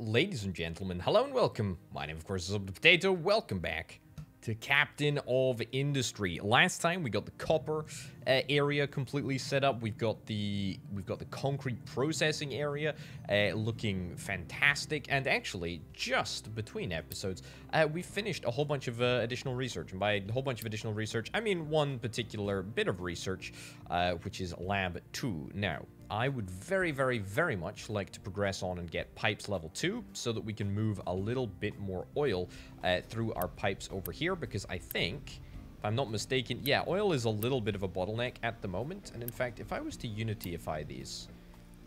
Ladies and gentlemen, hello and welcome. My name, of course, is Orbital Potato. Welcome back to Captain of Industry. Last time we got the copper uh, area completely set up. We've got the we've got the concrete processing area uh, looking fantastic. And actually, just between episodes, uh, we finished a whole bunch of uh, additional research. And by a whole bunch of additional research, I mean one particular bit of research, uh, which is Lab 2. Now, I would very, very, very much like to progress on and get pipes level 2 so that we can move a little bit more oil uh, through our pipes over here because I think, if I'm not mistaken, yeah, oil is a little bit of a bottleneck at the moment. And in fact, if I was to unityify these,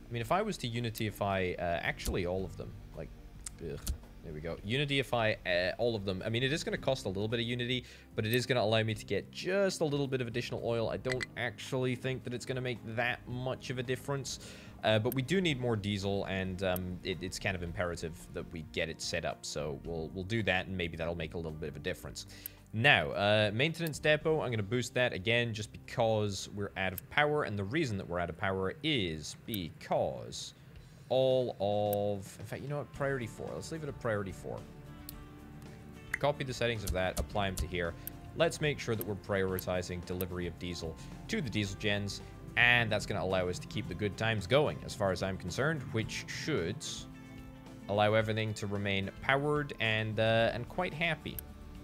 I mean, if I was to unityify uh, actually all of them, like, ugh, there we go. Unityify uh, all of them. I mean, it is going to cost a little bit of Unity, but it is going to allow me to get just a little bit of additional oil. I don't actually think that it's going to make that much of a difference. Uh, but we do need more diesel, and um, it, it's kind of imperative that we get it set up. So we'll, we'll do that, and maybe that'll make a little bit of a difference. Now, uh, maintenance depot, I'm going to boost that again just because we're out of power. And the reason that we're out of power is because all of... In fact, you know what? Priority 4. Let's leave it at priority 4. Copy the settings of that, apply them to here. Let's make sure that we're prioritizing delivery of diesel to the diesel gens, and that's going to allow us to keep the good times going, as far as I'm concerned, which should allow everything to remain powered and uh, and quite happy,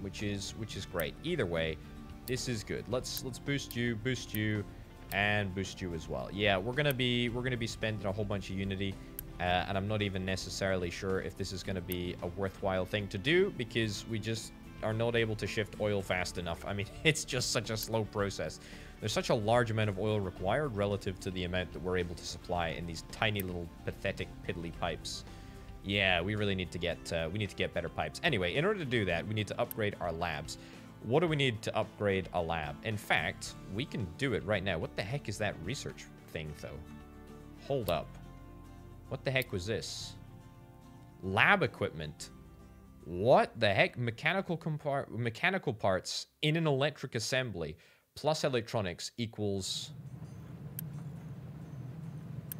which is which is great. Either way, this is good. Let's let's boost you, boost you, and boost you as well. Yeah, we're gonna be we're gonna be spending a whole bunch of Unity. Uh, and I'm not even necessarily sure if this is going to be a worthwhile thing to do because we just are not able to shift oil fast enough. I mean, it's just such a slow process. There's such a large amount of oil required relative to the amount that we're able to supply in these tiny little pathetic piddly pipes. Yeah, we really need to get uh, we need to get better pipes. Anyway, in order to do that, we need to upgrade our labs. What do we need to upgrade a lab? In fact, we can do it right now. What the heck is that research thing, though? Hold up. What the heck was this? Lab equipment. What the heck? Mechanical mechanical parts in an electric assembly plus electronics equals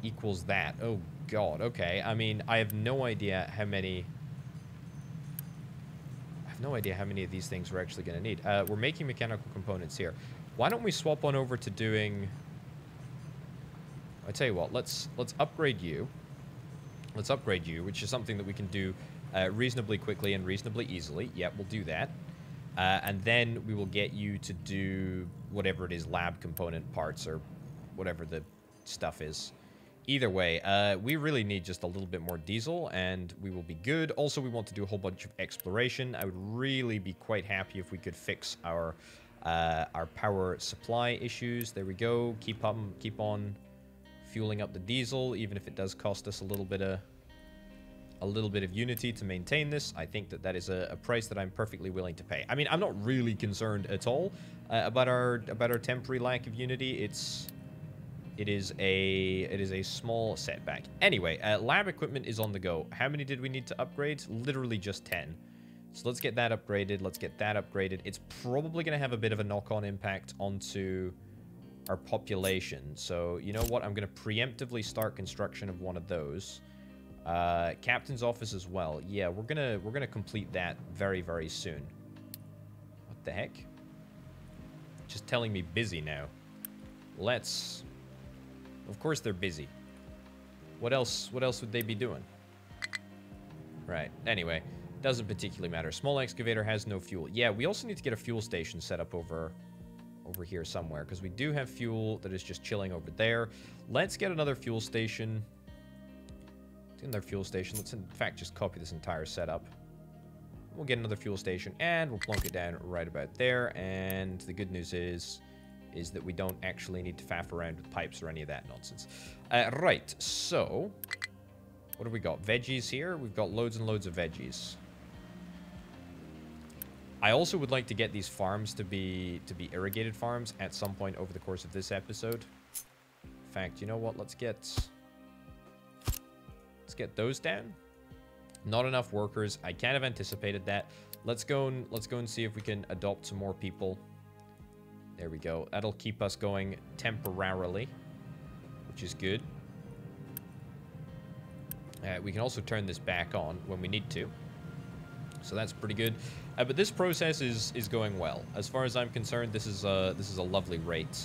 equals that. Oh god. Okay. I mean, I have no idea how many I have no idea how many of these things we're actually going to need. Uh, we're making mechanical components here. Why don't we swap on over to doing I tell you what, let's let's upgrade you. Let's upgrade you, which is something that we can do uh, reasonably quickly and reasonably easily. Yep, we'll do that. Uh, and then we will get you to do whatever it is, lab component parts or whatever the stuff is. Either way, uh, we really need just a little bit more diesel and we will be good. Also, we want to do a whole bunch of exploration. I would really be quite happy if we could fix our uh, our power supply issues. There we go. Keep up, keep on fueling up the diesel, even if it does cost us a little bit of a little bit of unity to maintain this. I think that that is a, a price that I'm perfectly willing to pay. I mean, I'm not really concerned at all uh, about our about our temporary lack of unity. It's it is a it is a small setback. Anyway, uh, lab equipment is on the go. How many did we need to upgrade? Literally just 10. So let's get that upgraded. Let's get that upgraded. It's probably going to have a bit of a knock-on impact onto our population. So, you know what? I'm going to preemptively start construction of one of those. Uh, captain's office as well. Yeah, we're gonna we're gonna complete that very very soon. What the heck? Just telling me busy now. Let's. Of course they're busy. What else? What else would they be doing? Right. Anyway, doesn't particularly matter. Small excavator has no fuel. Yeah, we also need to get a fuel station set up over over here somewhere because we do have fuel that is just chilling over there. Let's get another fuel station. Another fuel station. Let's in fact just copy this entire setup. We'll get another fuel station and we'll plunk it down right about there. And the good news is, is that we don't actually need to faff around with pipes or any of that nonsense. Uh, right, so what have we got? Veggies here. We've got loads and loads of veggies. I also would like to get these farms to be to be irrigated farms at some point over the course of this episode. In fact, you know what? Let's get let's get those down. Not enough workers. I kind of anticipated that. Let's go and let's go and see if we can adopt some more people. There we go. That'll keep us going temporarily, which is good. Uh, we can also turn this back on when we need to. So that's pretty good. Uh, but this process is is going well. As far as I'm concerned, this is a this is a lovely rate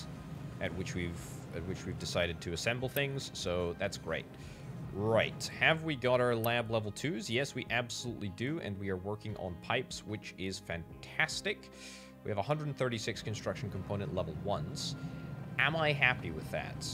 at which we've at which we've decided to assemble things. So that's great. Right. Have we got our lab level 2s? Yes, we absolutely do, and we are working on pipes, which is fantastic. We have 136 construction component level 1s. Am I happy with that?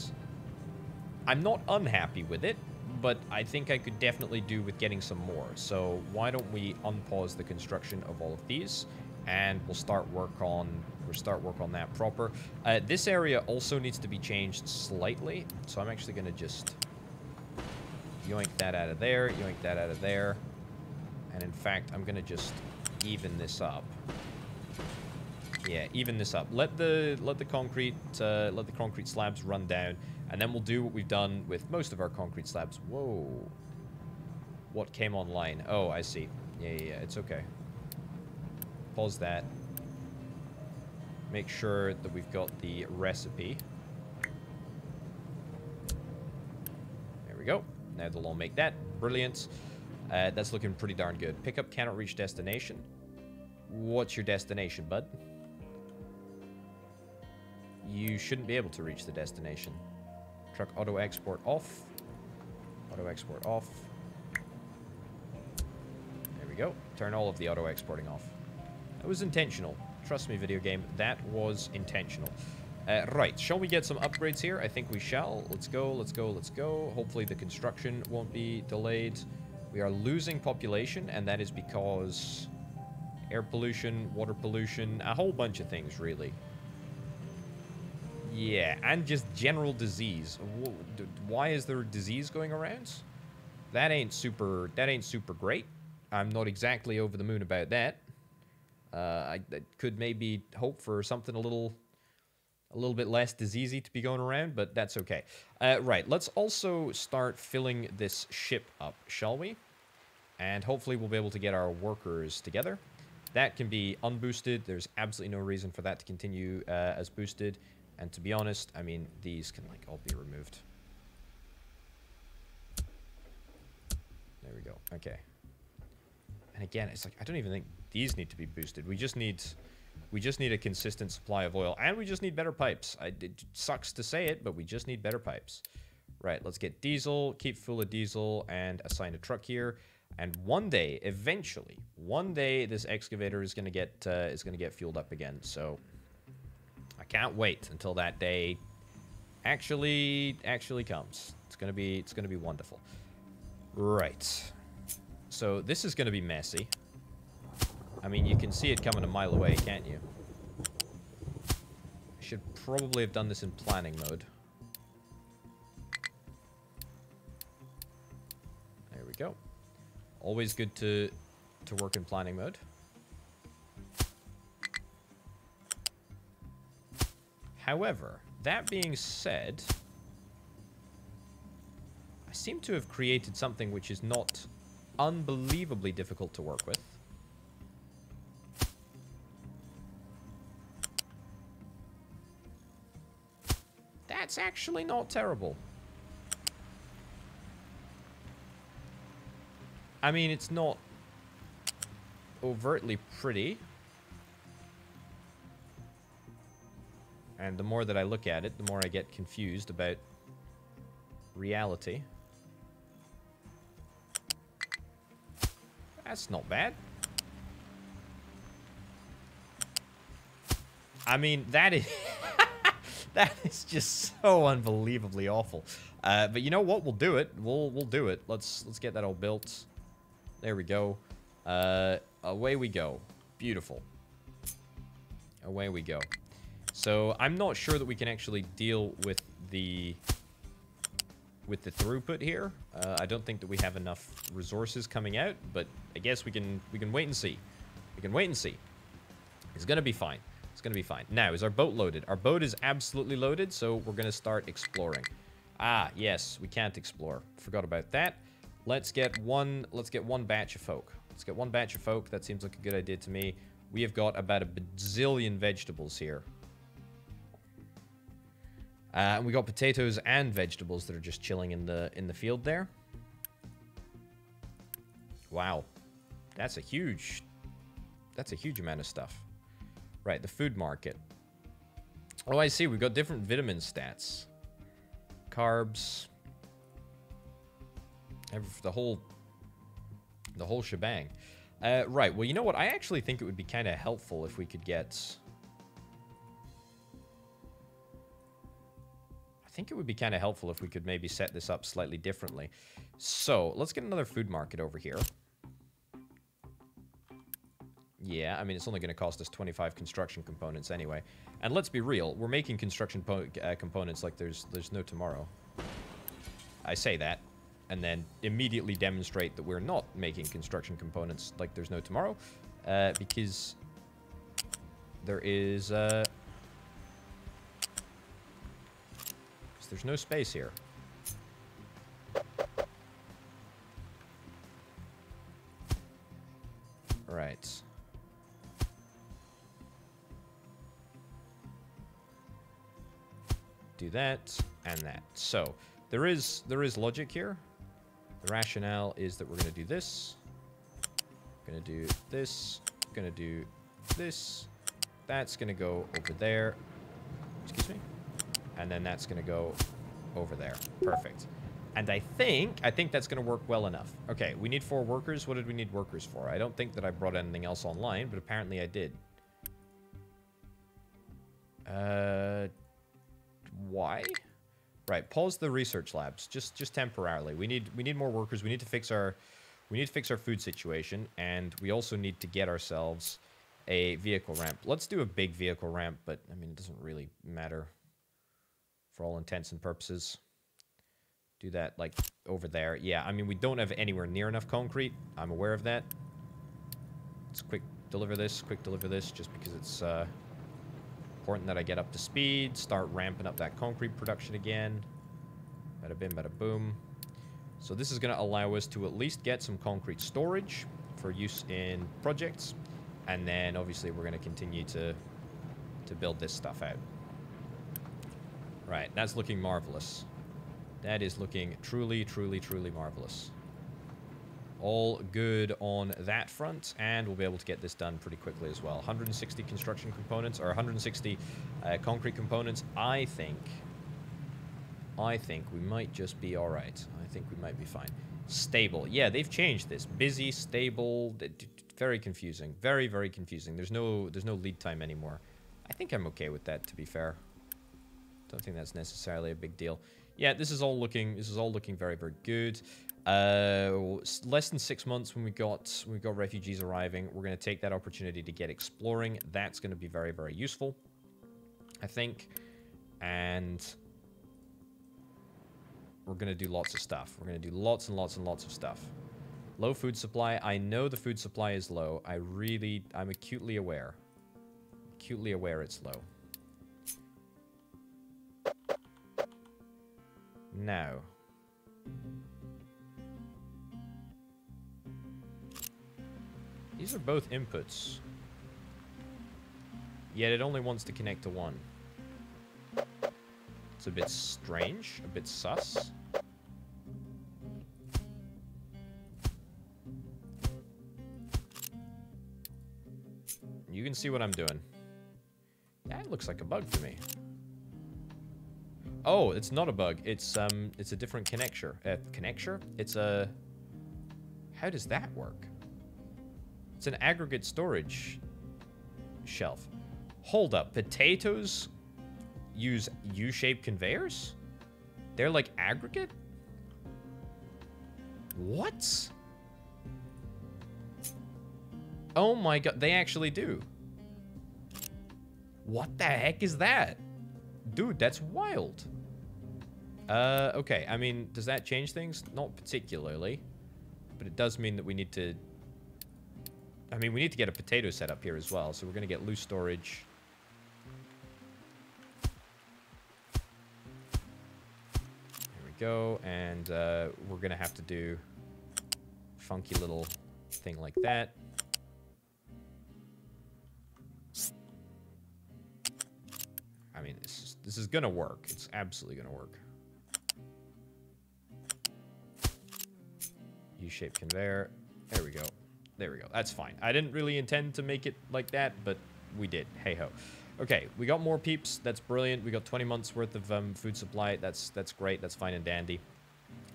I'm not unhappy with it, but I think I could definitely do with getting some more. So why don't we unpause the construction of all of these, and we'll start work on we'll start work on that proper. Uh, this area also needs to be changed slightly, so I'm actually going to just yoink that out of there, yoink that out of there, and in fact, I'm going to just even this up. Yeah, even this up. Let the let the concrete uh, let the concrete slabs run down, and then we'll do what we've done with most of our concrete slabs. Whoa. What came online? Oh, I see. Yeah, yeah, yeah. It's okay. Pause that. Make sure that we've got the recipe. There we go. Now they'll all make that. Brilliant. Uh, that's looking pretty darn good. Pickup cannot reach destination. What's your destination, bud? You shouldn't be able to reach the destination. Truck auto export off. Auto export off. There we go. Turn all of the auto exporting off. That was intentional. Trust me, video game. That was intentional. Uh, right, shall we get some upgrades here? I think we shall. Let's go, let's go, let's go. Hopefully the construction won't be delayed. We are losing population, and that is because air pollution, water pollution, a whole bunch of things, really. Yeah, and just general disease. Why is there disease going around? That ain't super. That ain't super great. I'm not exactly over the moon about that. Uh, I, I could maybe hope for something a little, a little bit less diseasey to be going around, but that's okay. Uh, right, let's also start filling this ship up, shall we? And hopefully we'll be able to get our workers together. That can be unboosted. There's absolutely no reason for that to continue uh, as boosted. And to be honest, I mean, these can like all be removed. There we go. Okay. And again, it's like, I don't even think these need to be boosted. We just need, we just need a consistent supply of oil. And we just need better pipes. I, it sucks to say it, but we just need better pipes. Right, let's get diesel, keep full of diesel, and assign a truck here. And one day, eventually, one day, this excavator is gonna get uh, is gonna get fueled up again. So can't wait until that day actually actually comes. It's gonna be it's gonna be wonderful. Right. So this is gonna be messy. I mean, you can see it coming a mile away, can't you? I should probably have done this in planning mode. There we go. Always good to to work in planning mode. However, that being said, I seem to have created something which is not unbelievably difficult to work with. That's actually not terrible. I mean, it's not overtly pretty. And the more that I look at it, the more I get confused about reality. That's not bad. I mean, that is... that is just so unbelievably awful. Uh, but you know what? We'll do it. We'll we'll do it. Let's let's get that all built. There we go. Uh, away we go. Beautiful. Away we go. So I'm not sure that we can actually deal with the with the throughput here. Uh, I don't think that we have enough resources coming out, but I guess we can we can wait and see. We can wait and see. It's gonna be fine. It's gonna be fine. Now, is our boat loaded? Our boat is absolutely loaded, so we're gonna start exploring. Ah, yes, we can't explore. Forgot about that. Let's get one. Let's get one batch of folk. Let's get one batch of folk. That seems like a good idea to me. We have got about a bazillion vegetables here. Uh, and we got potatoes and vegetables that are just chilling in the in the field there. Wow. That's a huge... That's a huge amount of stuff. Right, the food market. Oh, I see. We've got different vitamin stats. Carbs. The whole... The whole shebang. Uh, right, well, you know what? I actually think it would be kind of helpful if we could get... think it would be kind of helpful if we could maybe set this up slightly differently. So, let's get another food market over here. Yeah, I mean, it's only going to cost us 25 construction components anyway. And let's be real, we're making construction uh, components like there's there's no tomorrow. I say that, and then immediately demonstrate that we're not making construction components like there's no tomorrow, uh, because there is... Uh, there's no space here. Right. do that, and that. So, there is there is logic here. The rationale is that we're to do this. To do this. To do this. That's to go over there. Excuse me. And then that's going to go over there. Perfect. And I think, I think that's going to work well enough. Okay, we need four workers. What did we need workers for? I don't think that I brought anything else online, but apparently I did. Uh, why? Right, pause the research labs just just temporarily. We need we need more workers. We need to fix our we need to fix our food situation, and we also need to get ourselves a vehicle ramp. Let's do a big vehicle ramp, but I mean it doesn't really matter for all intents and purposes. Do that like over there. Yeah, I mean we don't have anywhere near enough concrete. I'm aware of that. Let's quick deliver this, quick deliver this, just because it's uh, important that I get up to speed, start ramping up that concrete production again. Bada bim, bada boom. So this is going to allow us to at least get some concrete storage for use in projects. And then obviously we're going to continue to, to build this stuff out. Right, that's looking marvelous. That is looking truly, truly, truly marvelous all good on that front, and we'll be able to get this done pretty quickly as well. 160 construction components, or 160 uh, concrete components. I think, I think we might just be all right. I think we might be fine. Stable. Yeah, they've changed this. Busy, stable, very confusing. Very, very confusing. There's no, there's no lead time anymore. I think I'm okay with that, to be fair. Don't think that's necessarily a big deal. Yeah, this is all looking, this is all looking very, very good. Uh, less than six months when we got when we got refugees arriving. We're going to take that opportunity to get exploring. That's going to be very very useful, I think. And we're going to do lots of stuff. We're going to do lots and lots and lots of stuff. Low food supply. I know the food supply is low. I really, I'm acutely aware. Acutely aware it's low. Now. These are both inputs. Yet it only wants to connect to one. It's a bit strange, a bit sus. You can see what I'm doing. That looks like a bug to me. Oh, it's not a bug. It's um, it's a different connector. Uh, connector? It's a. How does that work? It's an aggregate storage shelf. Hold up. Potatoes use U-shaped conveyors? They're like aggregate? What? Oh my god, they actually do. What the heck is that? Dude, that's wild. Uh, okay, I mean, does that change things? Not particularly. But it does mean that we need to I mean, we need to get a potato set up here as well, so we're going to get loose storage. Here we go, and uh, we're going to have to do funky little thing like that. I mean, this is, this is to work. It's absolutely to work. U-shaped conveyor. There we go. There we go. That's fine. I didn't really intend to make it like that, but we did. Hey-ho. Okay, we got more peeps. That's brilliant. We got 20 months worth of um, food supply. That's that's great. That's fine and dandy.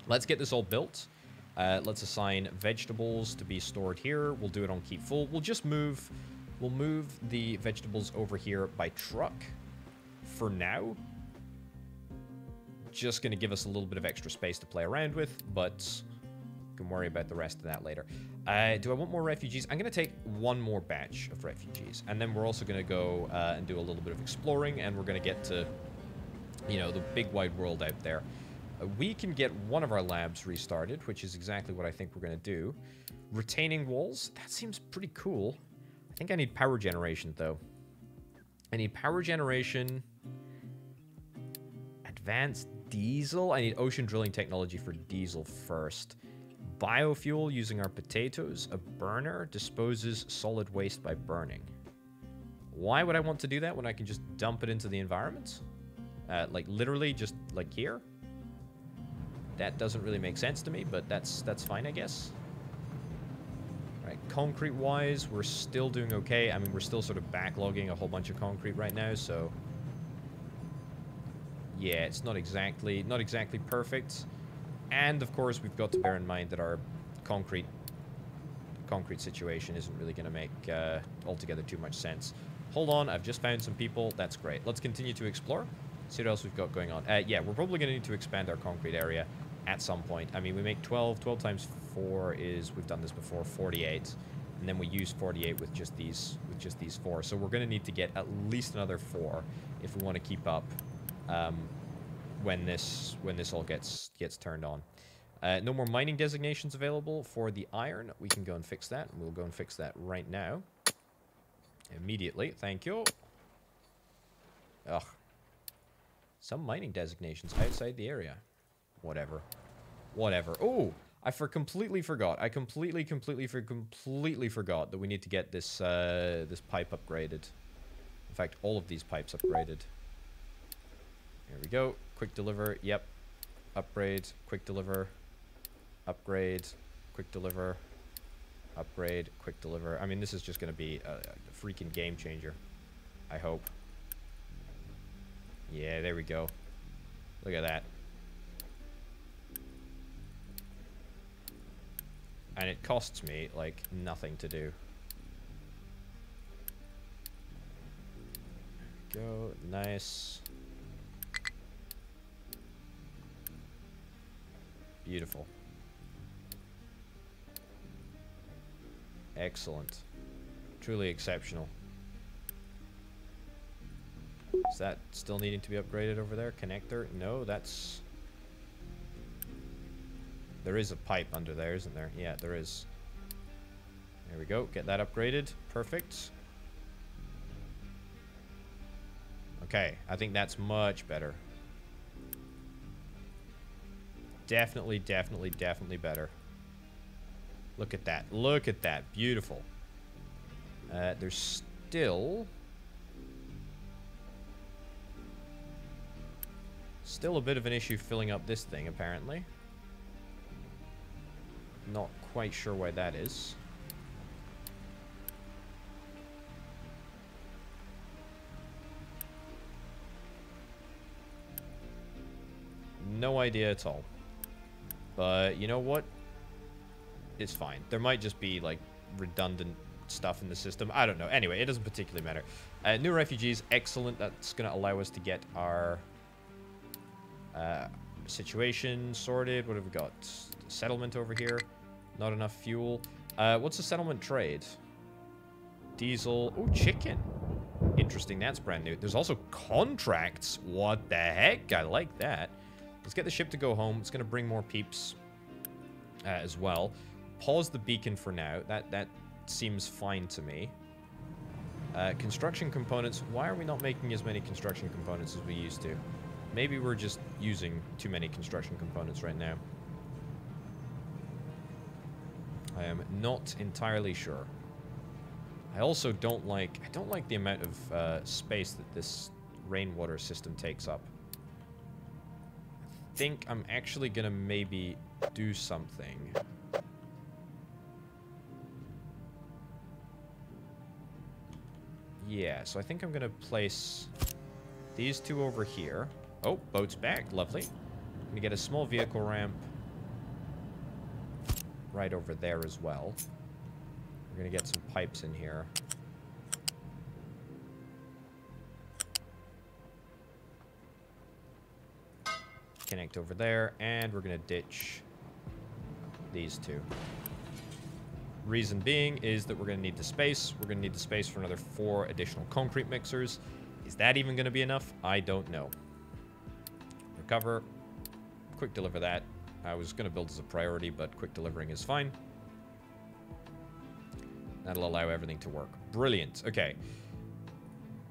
Let's get this all built. Uh, let's assign vegetables to be stored here. We'll do it on keep full. We'll just move... We'll move the vegetables over here by truck for now. Just going to give us a little bit of extra space to play around with, but can worry about the rest of that later. Uh, do I want more refugees? I'm going to take one more batch of refugees. And then we're also going to go uh, and do a little bit of exploring. And we're going to get to, you know, the big wide world out there. Uh, we can get one of our labs restarted, which is exactly what I think we're going to do. Retaining walls. That seems pretty cool. I think I need power generation, though. I need power generation. Advanced diesel. I need ocean drilling technology for diesel first. Biofuel using our potatoes. A burner disposes solid waste by burning. Why would I want to do that when I can just dump it into the environment? Uh, like, literally just, like, here? That doesn't really make sense to me, but that's that's fine, I guess. Right, concrete-wise, we're still doing okay. I mean, we're still sort of backlogging a whole bunch of concrete right now, so... Yeah, it's not exactly not exactly perfect. And of course, we've got to bear in mind that our concrete concrete situation isn't really going to make uh, altogether too much sense. Hold on, I've just found some people. That's great. Let's continue to explore. See what else we've got going on. Uh, yeah, we're probably going to need to expand our concrete area at some point. I mean, we make 12. 12 times 4 is, we've done this before, 48. And then we use 48 with just these with just these four. So we're going to need to get at least another four if we want to keep up um, when this when this all gets gets turned on. Uh, no more mining designations available for the iron. We can go and fix that. We'll go and fix that right now. Immediately. Thank you. Ugh. Some mining designations outside the area. Whatever. Whatever. Oh, I for completely forgot. I completely, completely, for completely forgot that we need to get this uh, this pipe upgraded. In fact, all of these pipes upgraded. Here we go. Quick deliver. Yep. Upgrade. Quick deliver. Upgrade. Quick deliver. Upgrade. Quick deliver. I mean, this is just going to be a, a freaking game changer. I hope. Yeah, there we go. Look at that. And it costs me, like, nothing to do. Go. Nice. Beautiful. Excellent. Truly exceptional. Is that still needing to be upgraded over there? Connector? No, that's... There is a pipe under there, isn't there? Yeah, there is. There we go. Get that upgraded. Perfect. Okay, I think that's much better. Definitely, definitely, definitely better. Look at that. Look at that. Beautiful. Uh, there's still... Still a bit of an issue filling up this thing, apparently. Not quite sure why that is. No idea at all. But you know what? It's fine. There might just be like redundant stuff in the system. I don't know. Anyway, it doesn't particularly matter. Uh, new refugees, excellent. That's going to allow us to get our uh, situation sorted. What have we got? Settlement over here. Not enough fuel. Uh, what's the settlement trade? Diesel. Oh, chicken. Interesting. That's brand new. There's also contracts. What the heck? I like that. Let's get the ship to go home. It's going to bring more peeps uh, as well. Pause the beacon for now. That, that seems fine to me. Uh, construction components. Why are we not making as many construction components as we used to? Maybe we're just using too many construction components right now. I am not entirely sure. I also don't like I don't like the amount of uh, space that this rainwater system takes up think I'm actually gonna maybe do something. Yeah, so I think I'm gonna place these two over here. Oh, boat's back, lovely. I'm gonna get a small vehicle ramp right over there as well. We're gonna get some pipes in here. Connect over there, and we're going to ditch these two. Reason being is that we're going to need the space. We're going to need the space for another four additional concrete mixers. Is that even going to be enough? I don't know. Recover. Quick deliver that. I was going to build as a priority, but quick delivering is fine. That'll allow everything to work. Brilliant. Okay.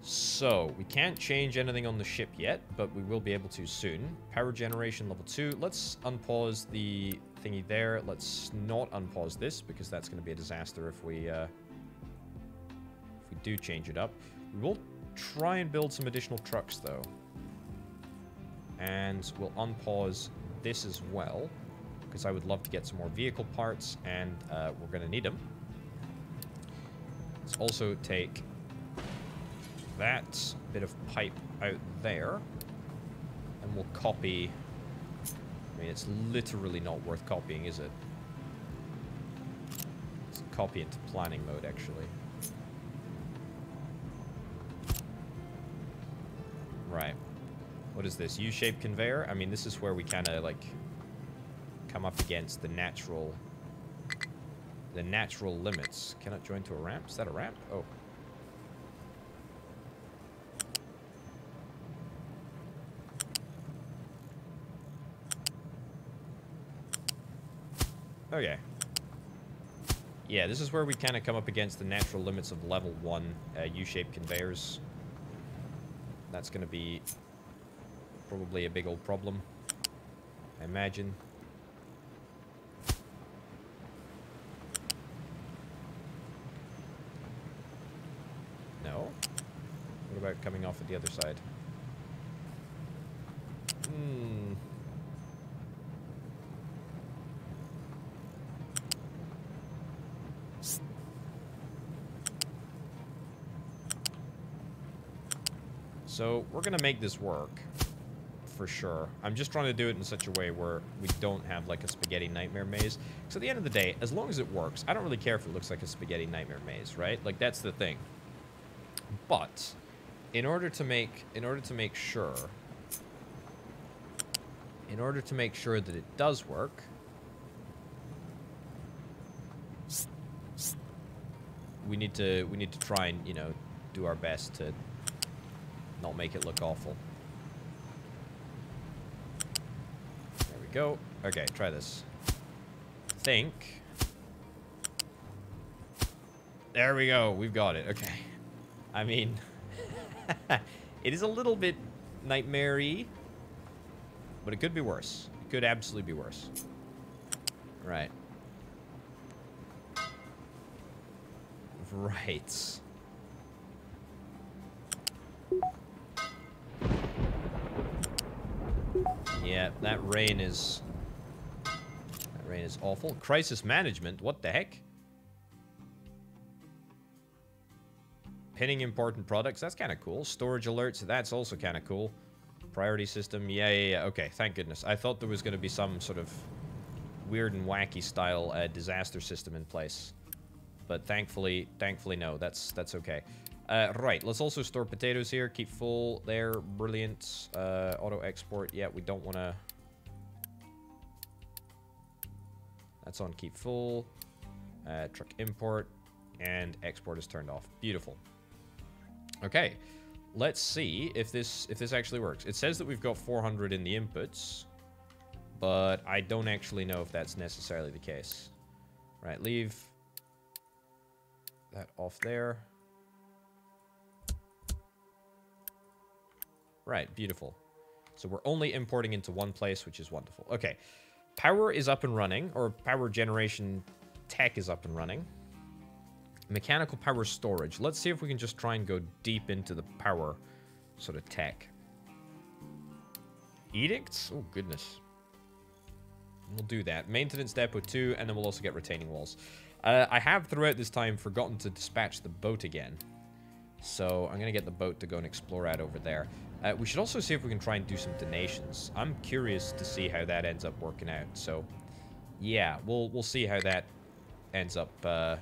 So, we can't change anything on the ship yet, but we will be able to soon. Power generation level 2. Let's unpause the thingy there. Let's not unpause this, because that's going to be a disaster if we, uh, if we do change it up. We will try and build some additional trucks, though. And we'll unpause this as well, because I would love to get some more vehicle parts, and uh, we're going to need them. Let's also take that bit of pipe out there. And we'll copy... I mean, it's literally not worth copying, is it? Let's copy into planning mode, actually. Right. What is this? U-shaped conveyor? I mean, this is where we kind of, like, come up against the natural... The natural limits. Cannot join to a ramp? Is that a ramp? Oh. Okay. Yeah, this is where we kind of come up against the natural limits of level 1 uh, U-shaped conveyors. That's going to be probably a big old problem, I imagine. No? What about coming off at the other side? So we're going to make this work for sure. I'm just trying to do it in such a way where we don't have like a spaghetti nightmare maze. So at the end of the day, as long as it works, I don't really care if it looks like a spaghetti nightmare maze, right? Like that's the thing. But in order to make in order to make sure in order to make sure that it does work, we need to we need to try and, you know, do our best to not make it look awful. There we go. Okay, try this. Think. There we go. We've got it. Okay. I mean, it is a little bit nightmare but it could be worse. It could absolutely be worse. Right. Right. That rain is... That rain is awful. Crisis management? What the heck? Pinning important products? That's kind of cool. Storage alerts? That's also kind of cool. Priority system? Yeah, yeah, yeah. Okay, thank goodness. I thought there was going to be some sort of weird and wacky style uh, disaster system in place. But thankfully, thankfully no. That's, that's okay. Uh, right, let's also store potatoes here. Keep full there. Brilliant. Uh, auto export. Yeah, we don't want to... That's on keep full. Uh, truck import. And export is turned off. Beautiful. Okay. Let's see if this if this actually works. It says that we've got 400 in the inputs. But I don't actually know if that's necessarily the case. Right, leave that off there. Right, beautiful. So we're only importing into one place, which is wonderful. Okay, power is up and running, or power generation tech is up and running. Mechanical power storage. Let's see if we can just try and go deep into the power sort of tech. Edicts? Oh, goodness. We'll do that. Maintenance depot 2, and then we'll also get retaining walls. Uh, I have, throughout this time, forgotten to dispatch the boat again. So I'm going to get the boat to go and explore out over there. Uh, we should also see if we can try and do some donations. I'm curious to see how that ends up working out. So, yeah, we'll we'll see how that ends up uh,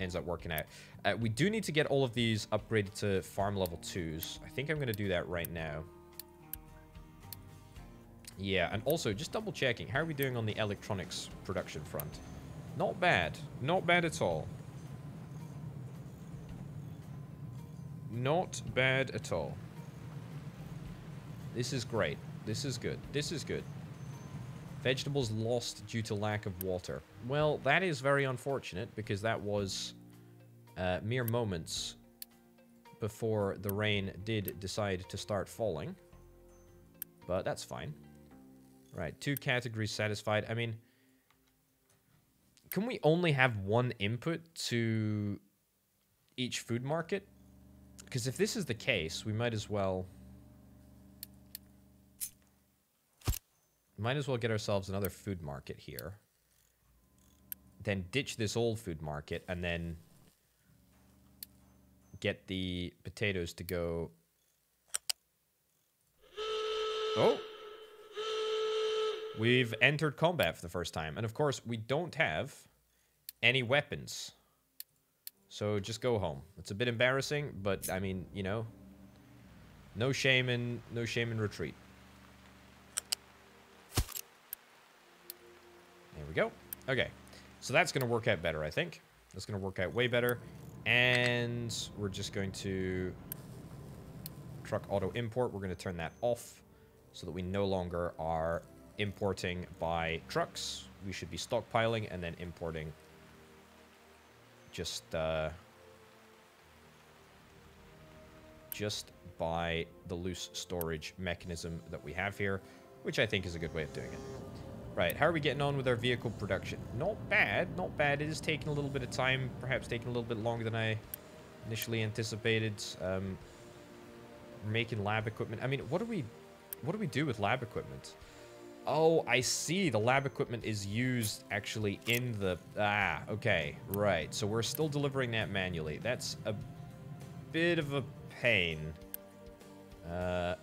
ends up working out. Uh, we do need to get all of these upgraded to farm level 2s. I think I'm going to do that right now. Yeah, and also, just double checking, how are we doing on the electronics production front? Not bad. Not bad at all. Not bad at all. This is great. This is good. This is good. Vegetables lost due to lack of water. Well, that is very unfortunate because that was uh, mere moments before the rain did decide to start falling. But that's fine. Right, two categories satisfied. I mean, can we only have one input to each food market? Because if this is the case, we might as well... Might as well get ourselves another food market here. Then ditch this old food market and then get the potatoes to go... Oh! We've entered combat for the first time. And of course, we don't have any weapons. So just go home. It's a bit embarrassing, but I mean, you know, no shame in no shame in retreat. There we go. Okay. So that's going to work out better, I think. That's going to work out way better. And we're just going to truck auto import. We're going to turn that off so that we no longer are importing by trucks. We should be stockpiling and then importing just uh, just by the loose storage mechanism that we have here, which I think is a good way of doing it. Right, how are we getting on with our vehicle production? Not bad, not bad. It is taking a little bit of time, perhaps taking a little bit longer than I initially anticipated. Um, making lab equipment. I mean, what do we, what do we do with lab equipment? Oh, I see. The lab equipment is used actually in the... Ah, okay. Right. So we're still delivering that manually. That's a bit of a pain. Uh,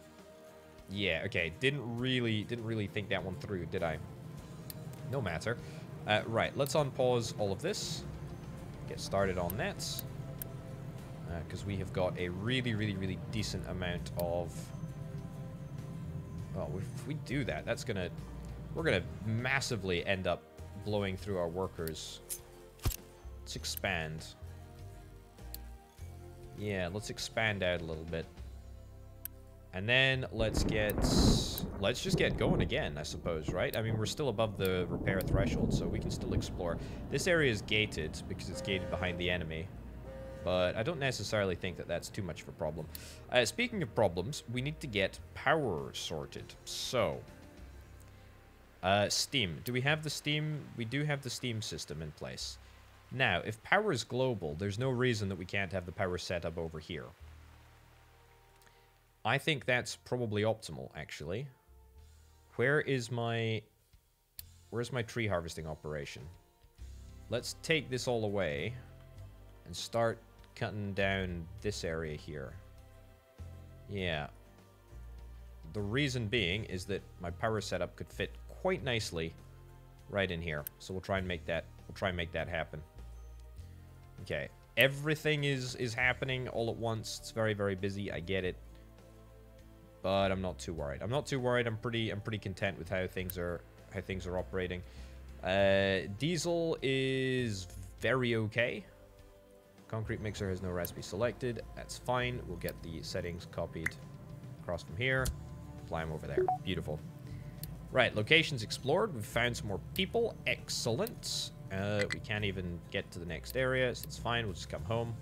yeah, okay. Didn't really, didn't really think that one through, did I? No matter. Uh, right, let's unpause all of this. Get started on that. Because uh, we have got a really, really, really decent amount of well, if we do that, that's gonna... We're gonna massively end up blowing through our workers. Let's expand. Yeah, let's expand out a little bit. And then let's get... Let's just get going again, I suppose, right? I mean, we're still above the repair threshold, so we can still explore. This area is gated, because it's gated behind the enemy. But I don't necessarily think that that's too much of a problem. Uh, speaking of problems, we need to get power sorted. So, uh, Steam. Do we have the Steam? We do have the Steam system in place. Now, if power is global, there's no reason that we can't have the power set up over here. I think that's probably optimal, actually. Where is my... Where's my tree harvesting operation? Let's take this all away and start cutting down this area here. Yeah. The reason being is that my power setup could fit quite nicely right in here. So we'll try and make that we'll try and make that happen. Okay. Everything is is happening all at once. It's very very busy. I get it. But I'm not too worried. I'm not too worried. I'm pretty I'm pretty content with how things are how things are operating. Uh, diesel is very okay. Concrete mixer has no recipe selected. That's fine. We'll get the settings copied across from here. Apply them over there. Beautiful. Right, locations explored. We've found some more people. Excellent. Uh, we can't even get to the next area, so it's fine. We'll just come home.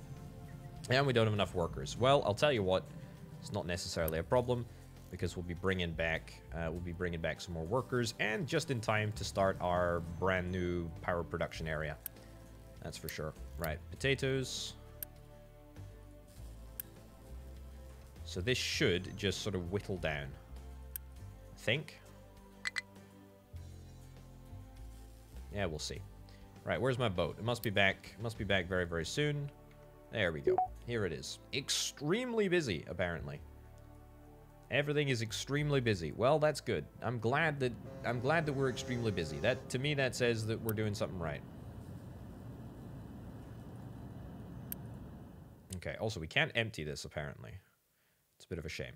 And we don't have enough workers. Well, I'll tell you what. It's not necessarily a problem because we'll be bringing back uh, we'll be bringing back some more workers and just in time to start our brand new power production area. That's for sure. Right, potatoes. So this should just sort of whittle down. I think. Yeah, we'll see. Right, where's my boat? It must be back. It must be back very, very soon. There we go. Here it is. Extremely busy, apparently. Everything is extremely busy. Well, that's good. I'm glad that I'm glad that we're extremely busy. That to me that says that we're doing something right. Okay, also we can't empty this apparently. It's a bit of a shame.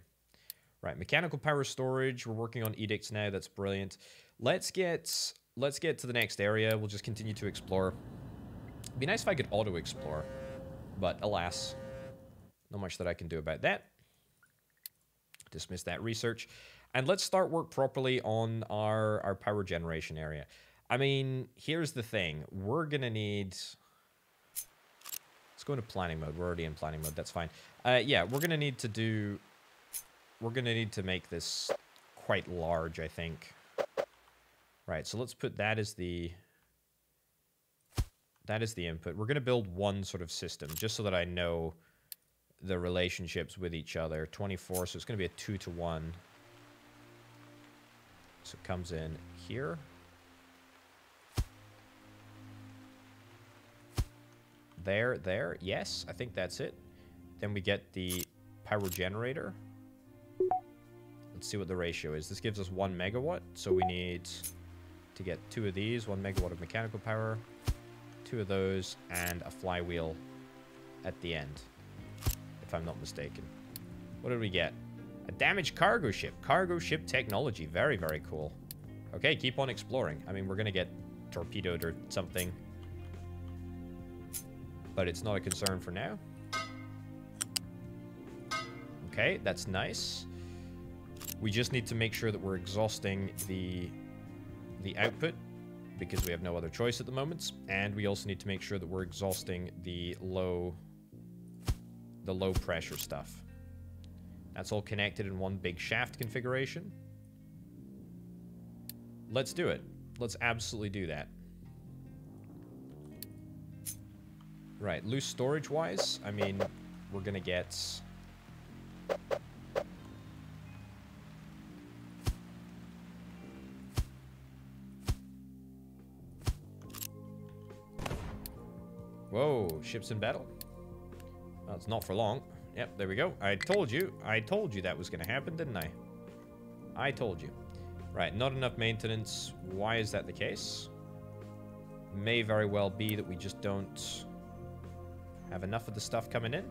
Right, mechanical power storage. We're working on edicts now. That's brilliant. Let's get let's get to the next area. We'll just continue to explore. It'd be nice if I could auto explore, but alas, not much that I can do about that. Dismiss that research. And let's start work properly on our, our power generation area. I mean, here's the thing. We're going to need... Let's go into planning mode. We're already in planning mode. That's fine. Uh, yeah, we're going to need to do... We're going to need to make this quite large, I think. Right, so let's put that as the... That is the input. We're going to build one sort of system, just so that I know the relationships with each other. 24, so it's going to be a 2 to 1. So it comes in here. There, there. Yes, I think that's it. Then we get the power generator. Let's see what the ratio is. This gives us 1 megawatt, so we need to get two of these. 1 megawatt of mechanical power, two of those, and a flywheel at the end if I'm not mistaken. What did we get? A damaged cargo ship. Cargo ship technology. Very, very cool. Okay, keep on exploring. I mean, we're going to get torpedoed or something. But it's not a concern for now. Okay, that's nice. We just need to make sure that we're exhausting the, the output because we have no other choice at the moment. And we also need to make sure that we're exhausting the low the low pressure stuff. That's all connected in one big shaft configuration. Let's do it. Let's absolutely do that. Right, loose storage-wise, I mean, we're gonna get... Whoa, ships in battle? Well, it's not for long. Yep, there we go. I told you. I told you that was going to happen, didn't I? I told you. Right, not enough maintenance. Why is that the case? May very well be that we just don't have enough of the stuff coming in.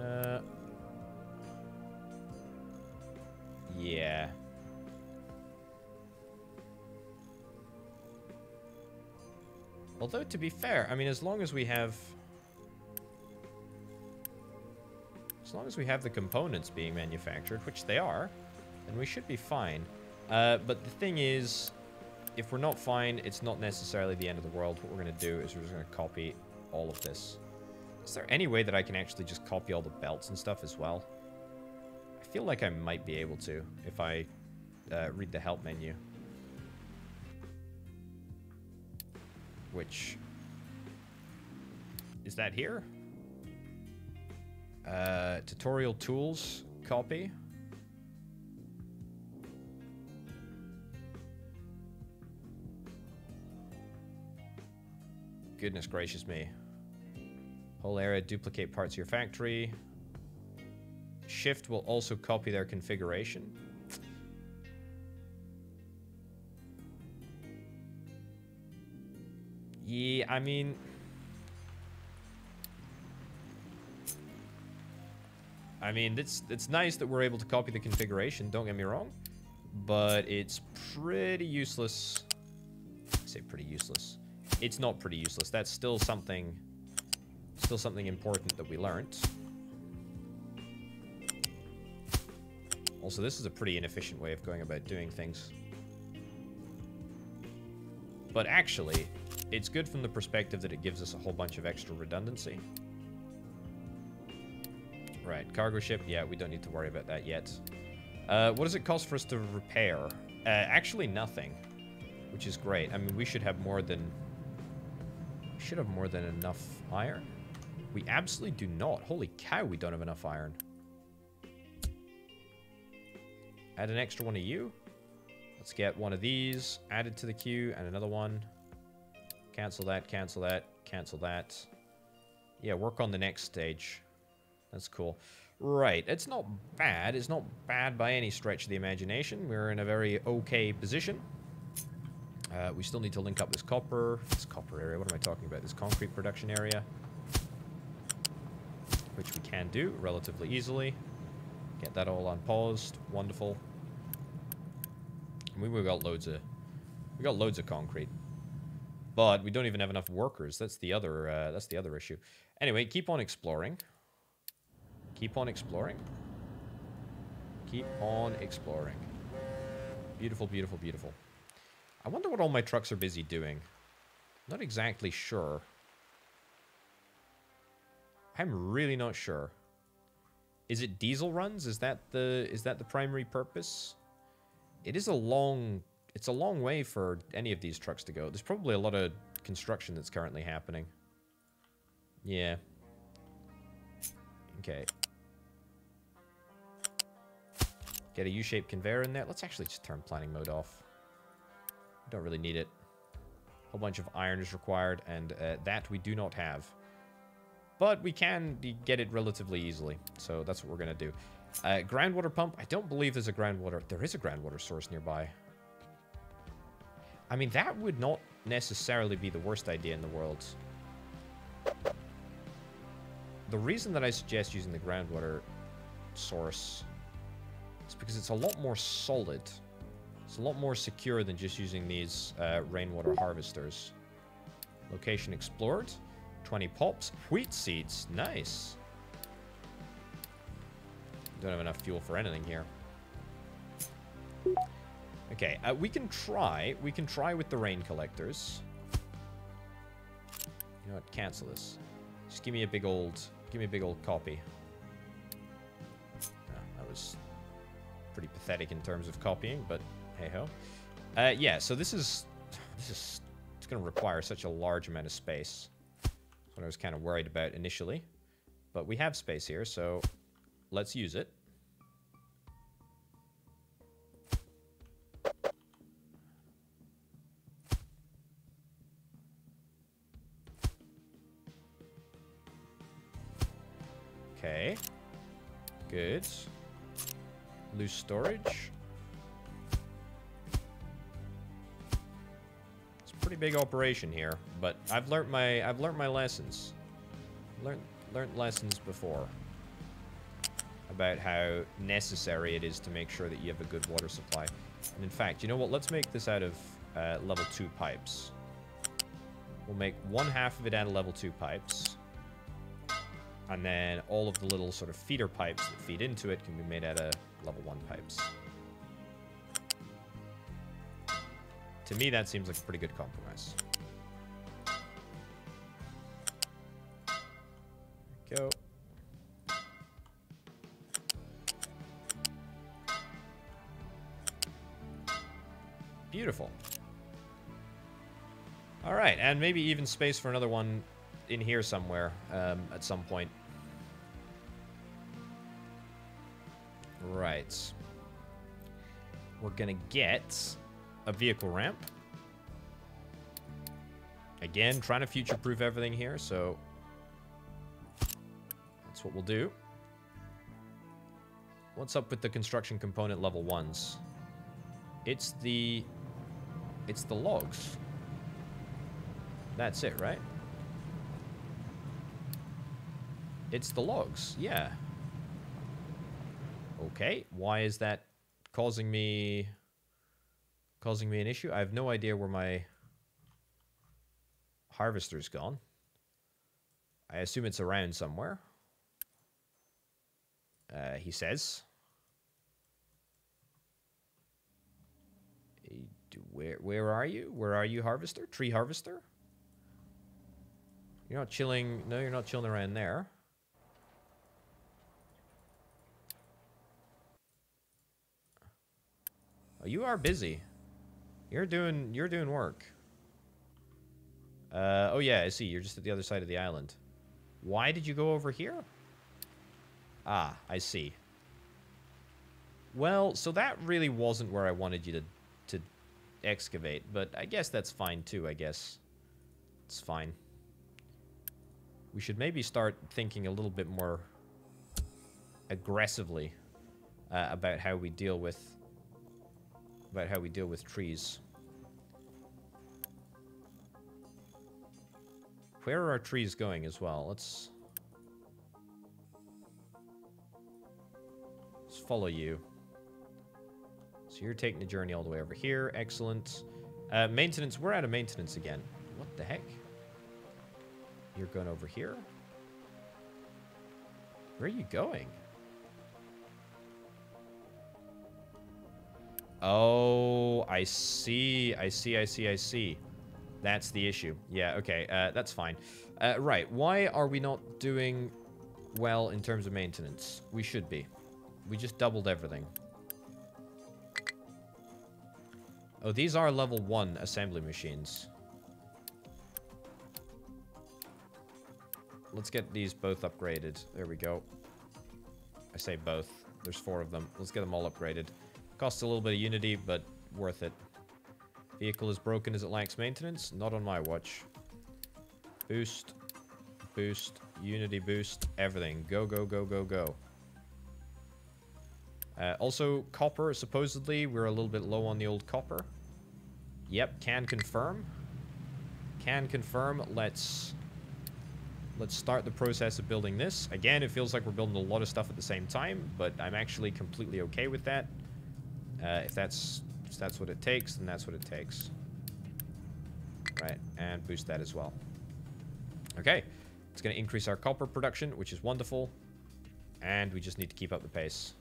Uh, yeah. Although, to be fair, I mean, as long as we have As long as we have the components being manufactured, which they are, then we should be fine. Uh, but the thing is, if we're not fine, it's not necessarily the end of the world. What we're going to do is we're just going to copy all of this. Is there any way that I can actually just copy all the belts and stuff as well? I feel like I might be able to if I uh, read the help menu. Which... Is that here? Uh, tutorial tools copy. Goodness gracious me. Whole area, duplicate parts of your factory. Shift will also copy their configuration. Yeah, I mean... I mean, it's, it's nice that we're able to copy the configuration, don't get me wrong. But it's pretty useless. I say pretty useless. It's not pretty useless. That's still something... Still something important that we learned. Also, this is a pretty inefficient way of going about doing things. But actually, it's good from the perspective that it gives us a whole bunch of extra redundancy. Right, cargo ship. Yeah, we don't need to worry about that yet. Uh, what does it cost for us to repair? Uh, actually, nothing, which is great. I mean, we should have more than... We should have more than enough iron. We absolutely do not. Holy cow, we don't have enough iron. Add an extra one of you. Let's get one of these added to the queue and another one. Cancel that, cancel that, cancel that. Yeah, work on the next stage. That's cool. Right, it's not bad. It's not bad by any stretch of the imagination. We're in a very okay position. Uh, we still need to link up this copper, this copper area, what am I talking about? This concrete production area. Which we can do relatively easily. Get that all unpaused. Wonderful. I mean, we've got loads of, we got loads of concrete. But we don't even have enough workers. That's the other, uh, that's the other issue. Anyway, keep on exploring. Keep on exploring. Keep on exploring. Beautiful, beautiful, beautiful. I wonder what all my trucks are busy doing. Not exactly sure. I'm really not sure. Is it diesel runs? Is that the is that the primary purpose? It is a long it's a long way for any of these trucks to go. There's probably a lot of construction that's currently happening. Yeah. Okay. Get a U-shaped conveyor in there. Let's actually just turn planning mode off. Don't really need it. A whole bunch of iron is required, and uh, that we do not have. But we can get it relatively easily, so that's what we're going to do. Uh, groundwater pump. I don't believe there's a groundwater... There is a groundwater source nearby. I mean, that would not necessarily be the worst idea in the world. The reason that I suggest using the groundwater source is because it's a lot more solid. It's a lot more secure than just using these uh, rainwater harvesters. Location explored. 20 pops. Wheat seeds. Nice. Don't have enough fuel for anything here. Okay, uh, we can try. We can try with the rain collectors. You know what? Cancel this. Just give me a big old... Give me a big old copy. Oh, that was pretty pathetic in terms of copying, but hey-ho. Uh, yeah, so this is... This is... It's going to require such a large amount of space. That's what I was kind of worried about initially. But we have space here, so let's use it. Loose storage. It's a pretty big operation here, but I've learned my I've learned my lessons. Learned learned lessons before about how necessary it is to make sure that you have a good water supply. And in fact, you know what? Let's make this out of uh, level 2 pipes. We'll make one half of it out of level 2 pipes. And then all of the little sort of feeder pipes that feed into it can be made out of level 1 pipes. To me, that seems like a pretty good compromise. Go. Beautiful. All right, and maybe even space for another one in here somewhere um, at some point. Right. We're gonna get a vehicle ramp. Again, trying to future-proof everything here, so that's what we'll do. What's up with the construction component level ones? It's the... It's the logs. That's it, right? It's the logs, yeah. Okay, why is that causing me causing me an issue? I have no idea where my harvester's gone. I assume it's around somewhere. Uh, he says. Where where are you? Where are you, harvester? Tree harvester? You're not chilling. No, you're not chilling around there. You are busy. You're doing you're doing work. Uh, oh yeah, I see. You're just at the other side of the island. Why did you go over here? Ah, I see. Well, so that really wasn't where I wanted you to to excavate, but I guess that's fine too, I guess. It's fine. We should maybe start thinking a little bit more aggressively uh, about how we deal with about how we deal with trees. Where are our trees going as well? Let's let's follow you. So you're taking the journey all the way over here. Excellent. Uh, maintenance. We're out of maintenance again. What the heck? You're going over here? Where are you going? Oh, I see. I see, I see, I see. That's the issue. Yeah, okay. Uh, that's fine. Uh, right. Why are we not doing well in terms of maintenance? We should be. We just doubled everything. Oh, these are level 1 assembly machines. Let's get these both upgraded. There we go. I say both. There's four of them. Let's get them all upgraded. Costs a little bit of unity, but worth it. Vehicle is broken as it lacks maintenance. Not on my watch. Boost. Boost. Unity boost. Everything. Go, go, go, go, go. Uh, also, copper, supposedly, we're a little bit low on the old copper. Yep, can confirm. Can confirm. Let's let's start the process of building this. Again, it feels like we're building a lot of stuff at the same time, but I'm actually completely okay with that. Uh, if that's if that's what it takes, then that's what it takes. Right, and boost that as well. Okay, it's going to increase our copper production, which is wonderful. And we just need to keep up the pace.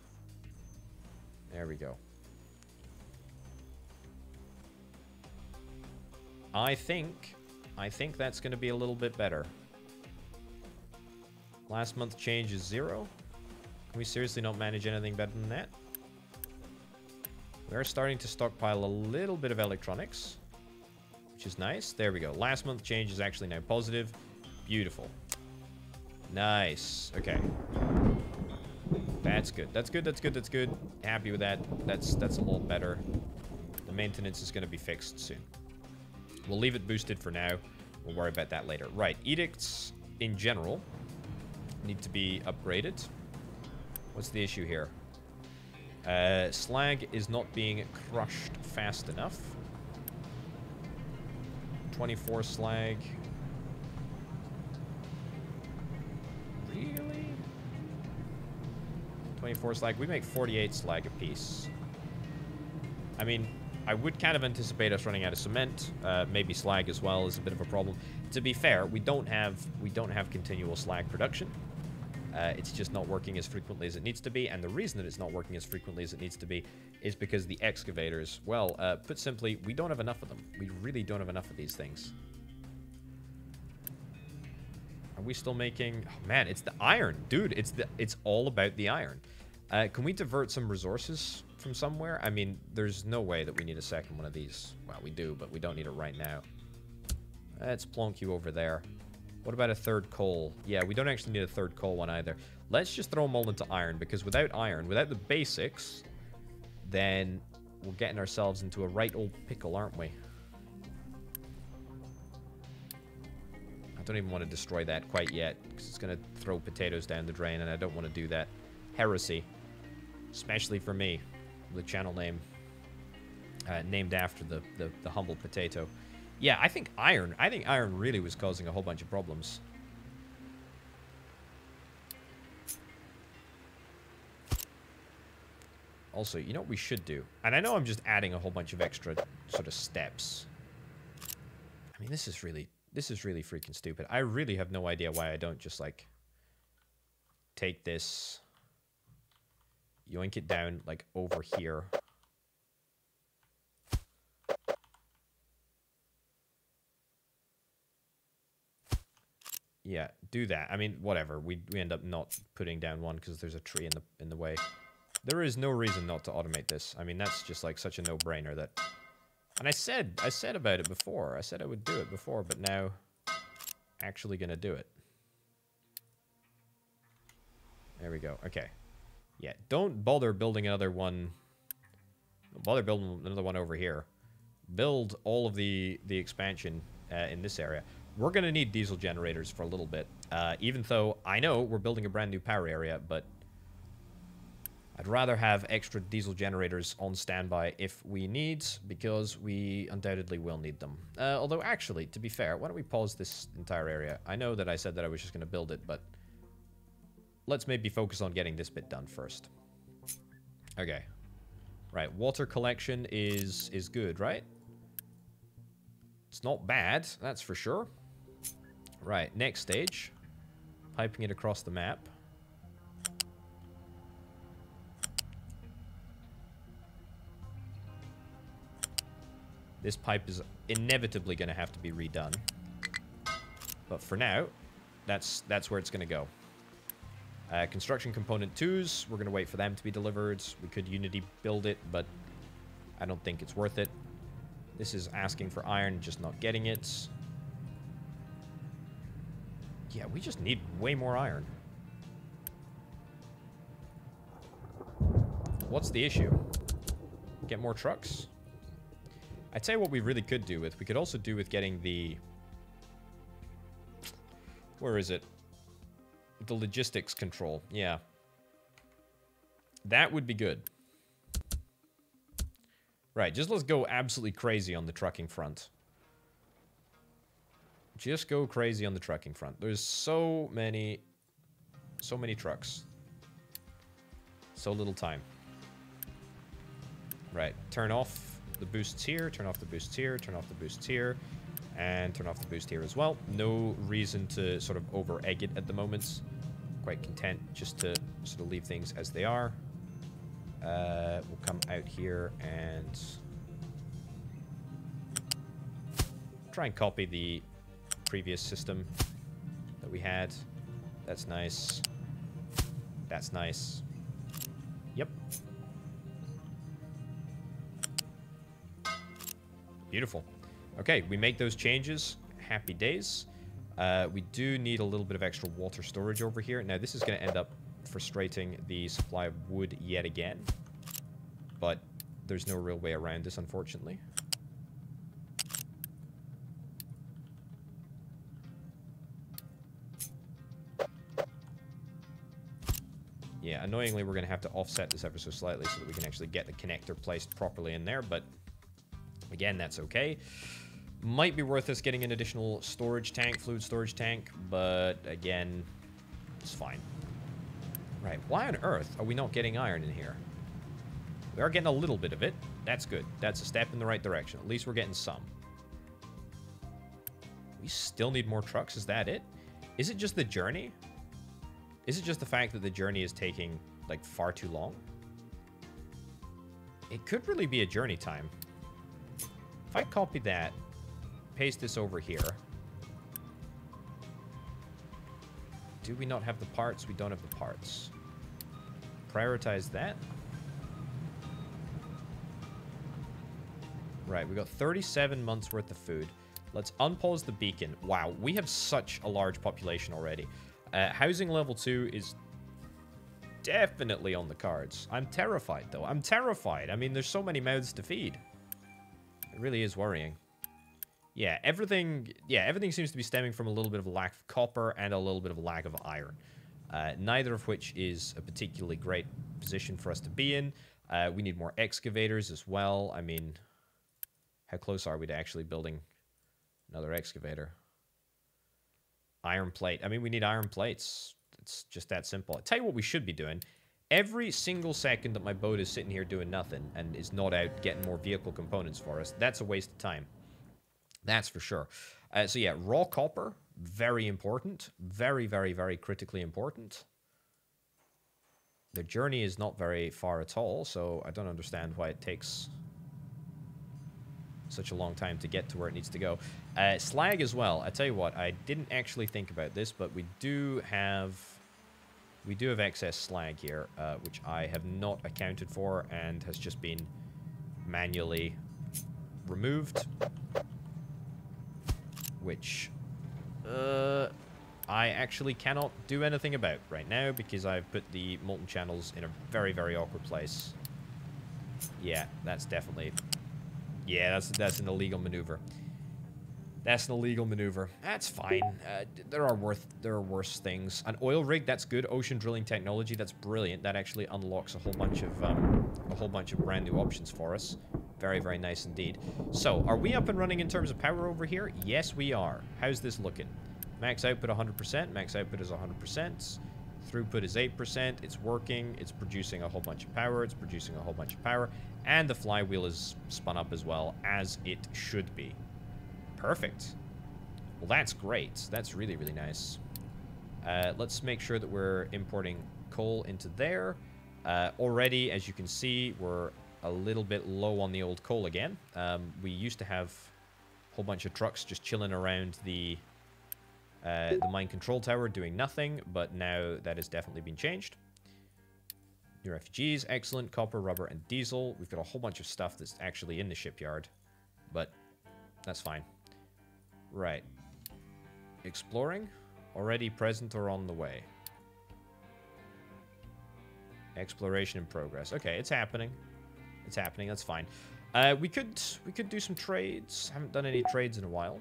There we go. I think, I think that's going to be a little bit better. Last month change is zero. Can we seriously not manage anything better than that? We are starting to stockpile a little bit of electronics, which is nice. There we go. Last month change is actually now positive. Beautiful. Nice. Okay. That's good. That's good. That's good. That's good. Happy with that. That's that's a lot better. The maintenance is going to be fixed soon. We'll leave it boosted for now. We'll worry about that later. Right. Edicts in general need to be upgraded. What's the issue here? Uh, slag is not being crushed fast enough. 24 slag. Really? 24 slag. We make 48 slag a piece. I mean, I would kind of anticipate us running out of cement. Uh, maybe slag as well is a bit of a problem. To be fair, we don't have we don't have continual slag production. Uh, it's just not working as frequently as it needs to be, and the reason that it's not working as frequently as it needs to be is because the excavators, well, uh, put simply, we don't have enough of them. We really don't have enough of these things. Are we still making... Oh, man, it's the iron. Dude, it's the it's all about the iron. Uh, can we divert some resources from somewhere? I mean, there's no way that we need a second one of these. Well, we do, but we don't need it right now. Let's plonk you over there. What about a third coal? Yeah, we don't actually need a third coal one either. Let's just throw them all into iron, because without iron, without the basics, then we're getting ourselves into a right old pickle, aren't we? I don't even want to destroy that quite yet, because it's going to throw potatoes down the drain, and I don't want to do that. Heresy. Especially for me, the channel name uh, named after the, the, the humble potato. Yeah, I think iron. I think iron really was causing a whole bunch of problems. Also, you know what we should do? And I know I'm just adding a whole bunch of extra sort of steps. I mean, this is really, this is really freaking stupid. I really have no idea why I don't just, like, take this, yoink it down, like, over here. Yeah, do that. I mean, whatever. We we end up not putting down one because there's a tree in the in the way. There is no reason not to automate this. I mean, that's just like such a no-brainer that. And I said I said about it before. I said I would do it before, but now, actually gonna do it. There we go. Okay. Yeah, don't bother building another one. Don't bother building another one over here. Build all of the the expansion uh, in this area. We're going to need diesel generators for a little bit. Uh, even though I know we're building a brand new power area, but I'd rather have extra diesel generators on standby if we need, because we undoubtedly will need them. Uh, although, actually, to be fair, why don't we pause this entire area? I know that I said that I was just going to build it, but let's maybe focus on getting this bit done first. Okay. Right, water collection is is good, right? It's not bad, that's for sure. Right, next stage. Piping it across the map. This pipe is inevitably going to have to be redone. But for now, that's that's where it's going to go. Uh, construction component 2s, we're going to wait for them to be delivered. We could Unity build it, but I don't think it's worth it. This is asking for iron, just not getting it. Yeah, we just need way more iron. What's the issue? Get more trucks? I'd say what we really could do with, we could also do with getting the... Where is it? The logistics control, yeah. That would be good. Right, just let's go absolutely crazy on the trucking front. Just go crazy on the trucking front. There's so many, so many trucks. So little time. Right, turn off the boosts here, turn off the boosts here, turn off the boosts here, and turn off the boost here as well. No reason to sort of over-egg it at the moment. Quite content just to sort of leave things as they are. Uh, we'll come out here and try and copy the previous system that we had. That's nice. That's nice. Yep. Beautiful. Okay, we make those changes. Happy days. Uh, we do need a little bit of extra water storage over here. Now, this is going to end up frustrating the supply of wood yet again. But there's no real way around this, unfortunately. Annoyingly, we're going to have to offset this ever so slightly so that we can actually get the connector placed properly in there, but again, that's okay. Might be worth us getting an additional storage tank, fluid storage tank, but again, it's fine. Right, why on earth are we not getting iron in here? We are getting a little bit of it. That's good. That's a step in the right direction. At least we're getting some. We still need more trucks. Is that it? Is it just the journey? Is it just the fact that the journey is taking, like, far too long? It could really be a journey time. If I copy that, paste this over here. Do we not have the parts? We don't have the parts. Prioritize that. Right, we got 37 months worth of food. Let's unpause the beacon. Wow, we have such a large population already. Uh, housing level 2 is definitely on the cards. I'm terrified, though. I'm terrified. I mean, there's so many mouths to feed. It really is worrying. Yeah, everything yeah, everything seems to be stemming from a little bit of a lack of copper and a little bit of a lack of iron. Uh, neither of which is a particularly great position for us to be in. Uh, we need more excavators as well. I mean, how close are we to actually building another excavator? Iron plate. I mean, we need iron plates. It's just that simple. i tell you what we should be doing. Every single second that my boat is sitting here doing nothing and is not out getting more vehicle components for us, that's a waste of time. That's for sure. Uh, so yeah, raw copper, very important. Very, very, very critically important. The journey is not very far at all, so I don't understand why it takes such a long time to get to where it needs to go. Uh, slag as well. I tell you what, I didn't actually think about this, but we do have we do have excess slag here, uh, which I have not accounted for and has just been manually removed, which uh, I actually cannot do anything about right now because I've put the molten channels in a very, very awkward place. Yeah, that's definitely yeah, that's that's an illegal maneuver. That's an illegal maneuver. That's fine. Uh, there are worth there are worse things. An oil rig, that's good. Ocean drilling technology, that's brilliant. That actually unlocks a whole bunch of um, a whole bunch of brand new options for us. Very, very nice indeed. So, are we up and running in terms of power over here? Yes, we are. How's this looking? Max output 100%. Max output is 100%. Throughput is 8%. It's working. It's producing a whole bunch of power. It's producing a whole bunch of power. And the flywheel is spun up as well, as it should be. Perfect. Well, that's great. That's really, really nice. Uh, let's make sure that we're importing coal into there. Uh, already, as you can see, we're a little bit low on the old coal again. Um, we used to have a whole bunch of trucks just chilling around the uh, the mine control tower doing nothing, but now that has definitely been changed. New refugees, excellent. Copper, rubber, and diesel. We've got a whole bunch of stuff that's actually in the shipyard, but that's fine. Right. Exploring? Already present or on the way? Exploration in progress. Okay, it's happening. It's happening. That's fine. Uh, we could we could do some trades. Haven't done any trades in a while.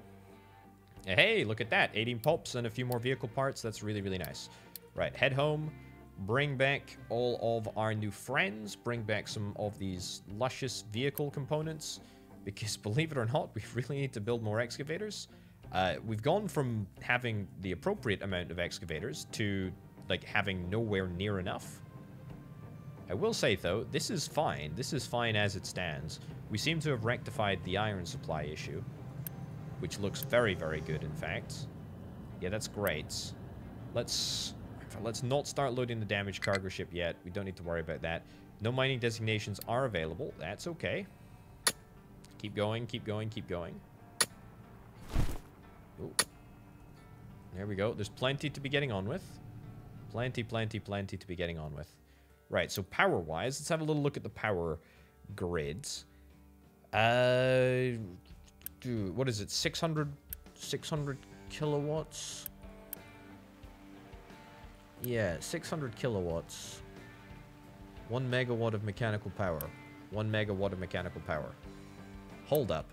Hey, look at that. 18 pops and a few more vehicle parts. That's really, really nice. Right, head home. Bring back all of our new friends. Bring back some of these luscious vehicle components. Because believe it or not, we really need to build more excavators. Uh, we've gone from having the appropriate amount of excavators to like having nowhere near enough. I will say, though, this is fine. This is fine as it stands. We seem to have rectified the iron supply issue, which looks very, very good, in fact. Yeah, that's great. Let's let's not start loading the damaged cargo ship yet. We don't need to worry about that. No mining designations are available. That's okay. Keep going, keep going, keep going. Ooh. There we go. There's plenty to be getting on with. Plenty, plenty, plenty to be getting on with. Right, so power-wise, let's have a little look at the power grids. Uh, dude, what is it? 600, 600 kilowatts? Yeah, 600 kilowatts. One megawatt of mechanical power. One megawatt of mechanical power. Hold up.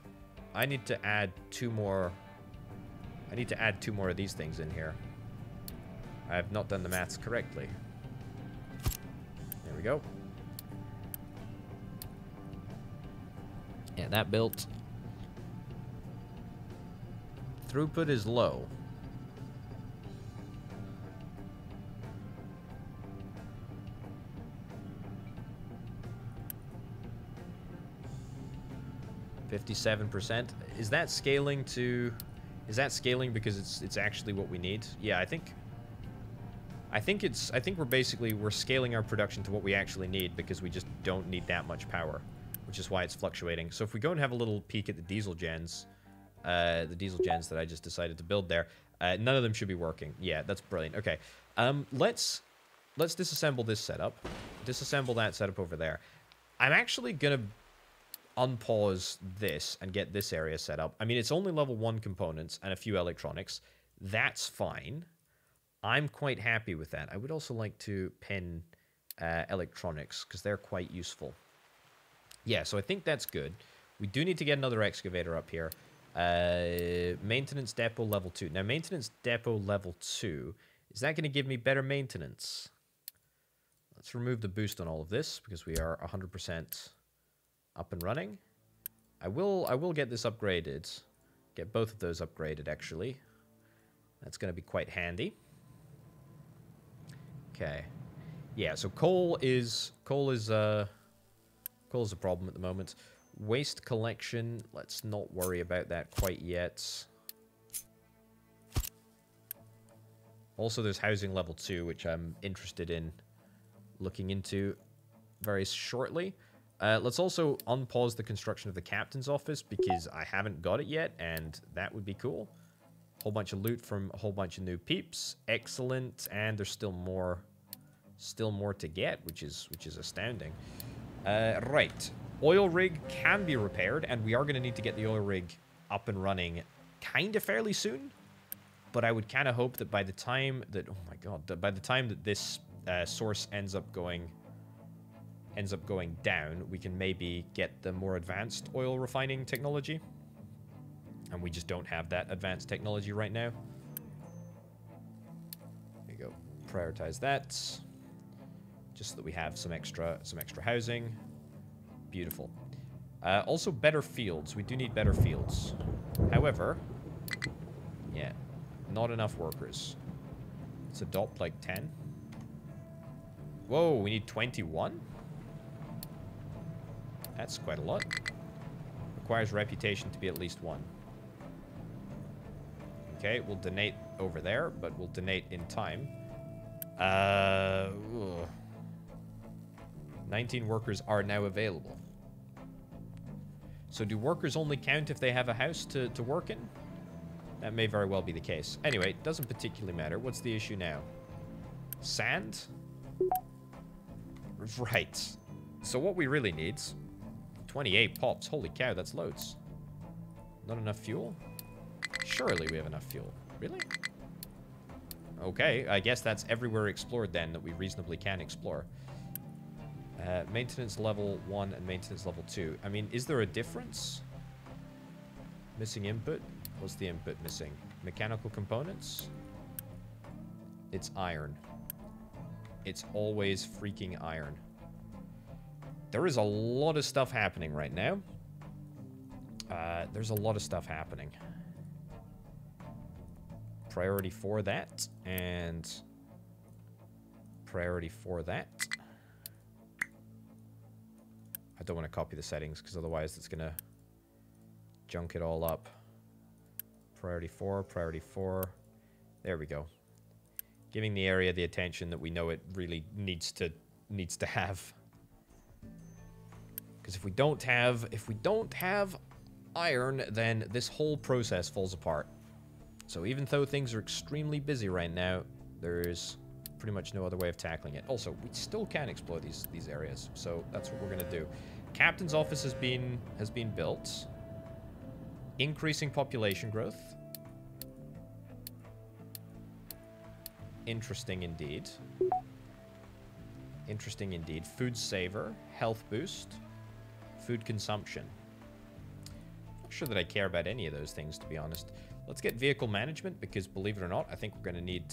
I need to add two more... I need to add two more of these things in here. I have not done the maths correctly there we go. Yeah, that built. Throughput is low. Fifty-seven percent. Is that scaling to? Is that scaling because it's it's actually what we need? Yeah, I think I think it's I think we're basically we're scaling our production to what we actually need because we just don't need that much power, which is why it's fluctuating. So if we go and have a little peek at the diesel gens, uh, the diesel gens that I just decided to build there, uh, none of them should be working. Yeah, that's brilliant. Okay, um, let's let's disassemble this setup, disassemble that setup over there. I'm actually gonna unpause this and get this area set up. I mean, it's only level one components and a few electronics. That's fine. I'm quite happy with that. I would also like to pin uh, electronics because they're quite useful. Yeah, so I think that's good. We do need to get another excavator up here. Uh, maintenance depot level 2. Now, maintenance depot level 2, is that going to give me better maintenance? Let's remove the boost on all of this because we are 100% up and running. I will I will get this upgraded. Get both of those upgraded, actually. That's going to be quite handy. Okay. Yeah, so coal is coal is uh coal is a problem at the moment. Waste collection, let's not worry about that quite yet. Also, there's housing level 2, which I'm interested in looking into very shortly. Uh, let's also unpause the construction of the captain's office because I haven't got it yet, and that would be cool whole bunch of loot from a whole bunch of new peeps. Excellent. And there's still more still more to get, which is which is astounding. Uh, right. Oil rig can be repaired, and we are going to need to get the oil rig up and running kind of fairly soon. But I would kind of hope that by the time that... Oh my god. By the time that this uh, source ends up going ends up going down, we can maybe get the more advanced oil refining technology. And we just don't have that advanced technology right now. There you go. Prioritize that. Just so that we have some extra some extra housing. Beautiful. Uh, also, better fields. We do need better fields. However, yeah, not enough workers. Let's adopt like 10. Whoa, we need 21? That's quite a lot. Requires reputation to be at least one. Okay, we'll donate over there, but we'll donate in time. Uh, ugh. 19 workers are now available. So do workers only count if they have a house to, to work in? That may very well be the case. Anyway, it doesn't particularly matter. What's the issue now? Sand? Right. So what we really need... 28 pops. Holy cow, that's loads. Not enough fuel? Surely we have enough fuel. Really? Okay, I guess that's everywhere explored then that we reasonably can explore. Uh, maintenance level 1 and maintenance level 2. I mean, is there a difference? Missing input? What's the input missing? Mechanical components? It's iron. It's always freaking iron. There is a lot of stuff happening right now. Uh, there's a lot of stuff happening. Priority for that, and priority for that. I don't want to copy the settings, because otherwise it's going to junk it all up. Priority 4, priority 4. There we go. Giving the area the attention that we know it really needs to needs to have. Because if we don't have if we don't have iron, then this whole process falls apart. So even though things are extremely busy right now, there's pretty much no other way of tackling it. Also, we still can explore these these areas, so that's what we're gonna do. Captain's office has been has been built. Increasing population growth. Interesting indeed. Interesting indeed. Food saver, health boost, food consumption. Not sure that I care about any of those things, to be honest. Let's get vehicle management, because believe it or not, I think we're going to need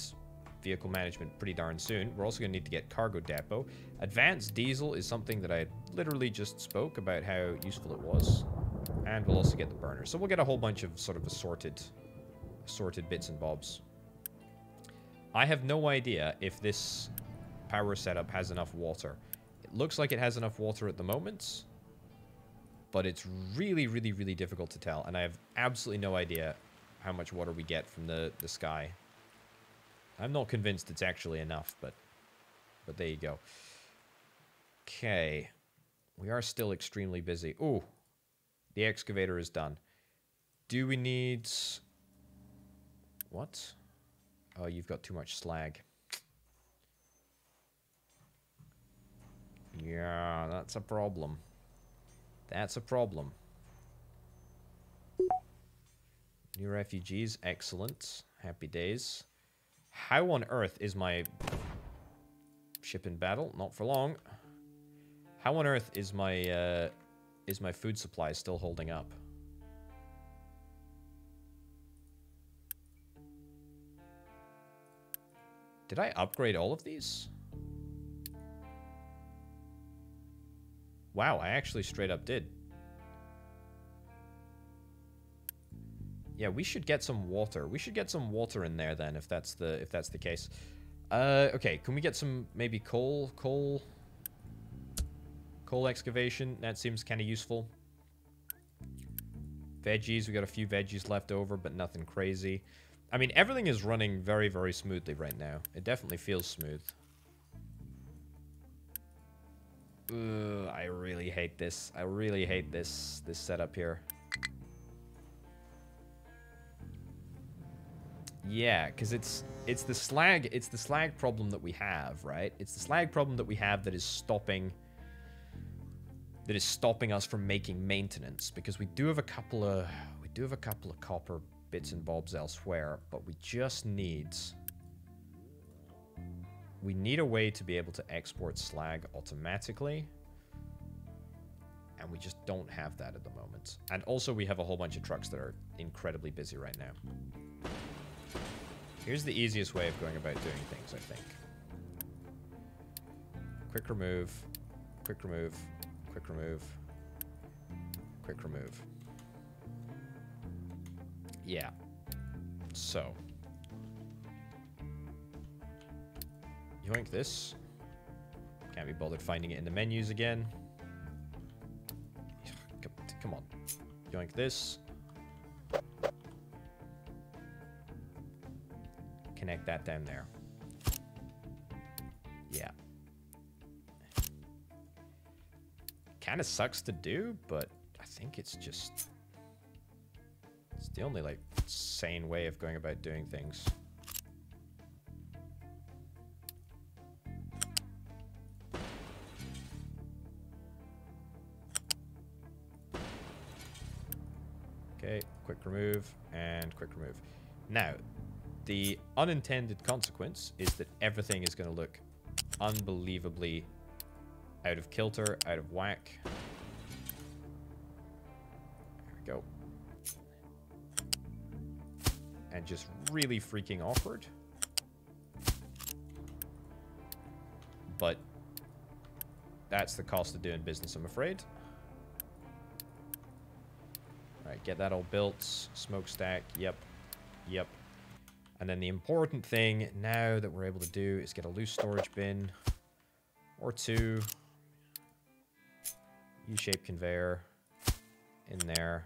vehicle management pretty darn soon. We're also going to need to get cargo depot. Advanced diesel is something that I literally just spoke about how useful it was. And we'll also get the burner. So we'll get a whole bunch of sort of assorted, assorted bits and bobs. I have no idea if this power setup has enough water. It looks like it has enough water at the moment. But it's really, really, really difficult to tell. And I have absolutely no idea how much water we get from the, the sky. I'm not convinced it's actually enough, but but there you go. Okay. We are still extremely busy. Ooh. The excavator is done. Do we need... What? Oh, you've got too much slag. Yeah, that's a problem. That's a problem. New refugees, excellent. Happy days. How on earth is my ship in battle? Not for long. How on earth is my uh, is my food supply still holding up? Did I upgrade all of these? Wow, I actually straight up did. Yeah, we should get some water. We should get some water in there then, if that's the if that's the case. Uh, okay, can we get some maybe coal, coal, coal excavation? That seems kind of useful. Veggies, we got a few veggies left over, but nothing crazy. I mean, everything is running very, very smoothly right now. It definitely feels smooth. Ugh, I really hate this. I really hate this this setup here. Yeah, because it's it's the slag it's the slag problem that we have, right? It's the slag problem that we have that is stopping that is stopping us from making maintenance because we do have a couple of we do have a couple of copper bits and bobs elsewhere, but we just need we need a way to be able to export slag automatically. And we just don't have that at the moment. And also we have a whole bunch of trucks that are incredibly busy right now. Here's the easiest way of going about doing things, I think. Quick remove, quick remove, quick remove, quick remove. Yeah. So. Yoink this. Can't be bothered finding it in the menus again. Come on. Yoink this. Connect that down there. Yeah. Kind of sucks to do, but I think it's just... It's the only, like, sane way of going about doing things. Okay, quick remove and quick remove. Now, the unintended consequence is that everything is going to look unbelievably out of kilter, out of whack. There we go. And just really freaking awkward. But that's the cost of doing business, I'm afraid. Alright, get that all built. Smokestack, yep. Yep. And then the important thing now that we're able to do is get a loose storage bin or two. U-shaped conveyor in there.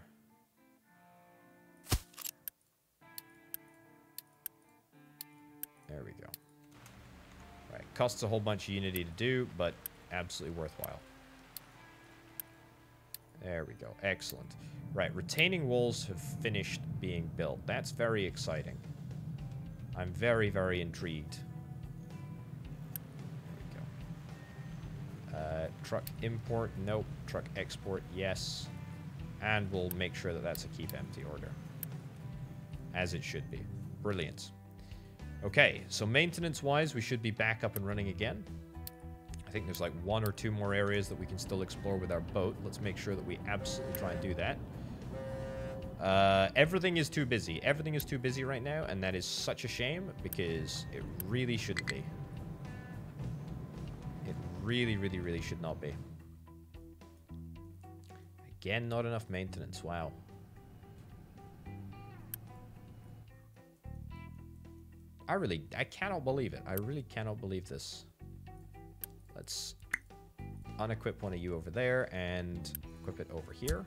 There we go. Right, costs a whole bunch of Unity to do, but absolutely worthwhile. There we go. Excellent. Right, retaining walls have finished being built. That's very exciting. I'm very, very intrigued. Uh, truck import, nope. Truck export, yes. And we'll make sure that that's a keep empty order. As it should be. Brilliant. Okay, so maintenance-wise, we should be back up and running again. I think there's like one or two more areas that we can still explore with our boat. Let's make sure that we absolutely try and do that. Uh, everything is too busy. Everything is too busy right now, and that is such a shame because it really shouldn't be. It really, really, really should not be. Again, not enough maintenance. Wow. I really, I cannot believe it. I really cannot believe this. Let's unequip one of you over there and equip it over here.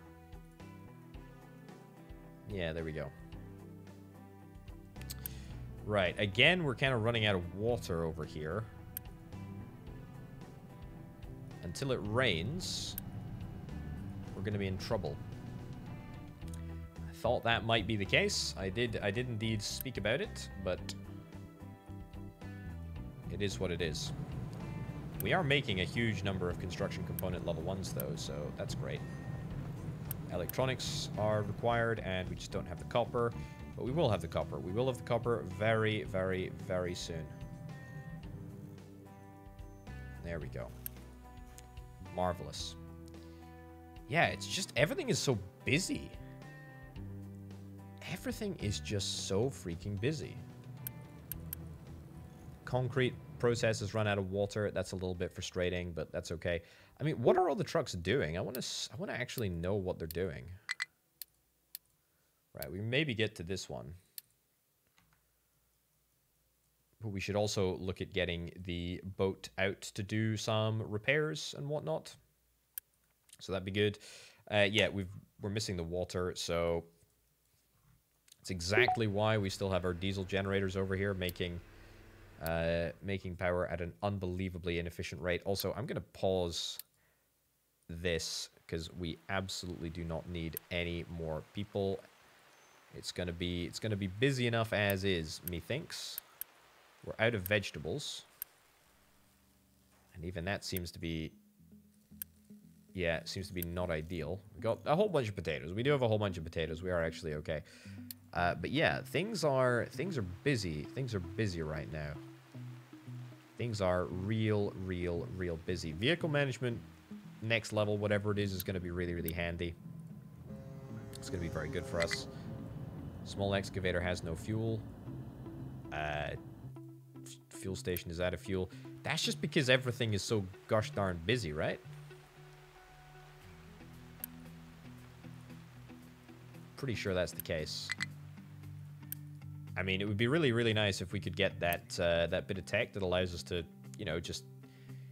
Yeah, there we go. Right, again, we're kind of running out of water over here. Until it rains, we're going to be in trouble. I thought that might be the case. I did I did indeed speak about it, but it is what it is. We are making a huge number of construction component level ones though, so that's great. Electronics are required, and we just don't have the copper. But we will have the copper. We will have the copper very, very, very soon. There we go. Marvelous. Yeah, it's just everything is so busy. Everything is just so freaking busy. Concrete processes run out of water. That's a little bit frustrating, but that's okay. I mean, what are all the trucks doing? I want to I want to actually know what they're doing. Right, we maybe get to this one. But we should also look at getting the boat out to do some repairs and whatnot. So that'd be good. Uh, yeah, we've we're missing the water, so it's exactly why we still have our diesel generators over here making uh, making power at an unbelievably inefficient rate. Also, I'm going to pause this because we absolutely do not need any more people. It's gonna be it's gonna be busy enough as is, methinks. We're out of vegetables. And even that seems to be yeah, seems to be not ideal. We got a whole bunch of potatoes. We do have a whole bunch of potatoes. We are actually okay. Uh, but yeah, things are things are busy. Things are busy right now. Things are real, real, real busy. Vehicle management next level, whatever it is, is going to be really, really handy. It's going to be very good for us. Small excavator has no fuel. Uh, fuel station is out of fuel. That's just because everything is so gosh darn busy, right? Pretty sure that's the case. I mean, it would be really, really nice if we could get that uh, that bit of tech that allows us to, you know, just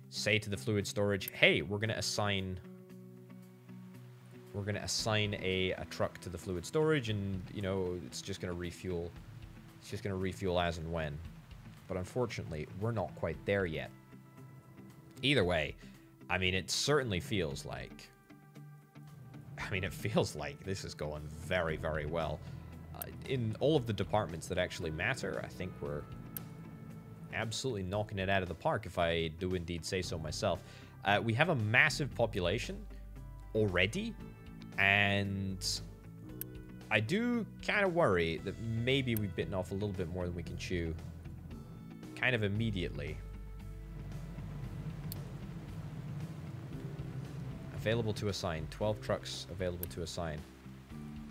say to the fluid storage, hey, we're going to assign we're going to assign a, a truck to the fluid storage and, you know, it's just going to refuel. It's just going to refuel as and when. But unfortunately, we're not quite there yet. Either way, I mean, it certainly feels like... I mean, it feels like this is going very, very well. Uh, in all of the departments that actually matter, I think we're absolutely knocking it out of the park, if I do indeed say so myself. Uh, we have a massive population already, and I do kind of worry that maybe we've bitten off a little bit more than we can chew. Kind of immediately. Available to assign. 12 trucks available to assign.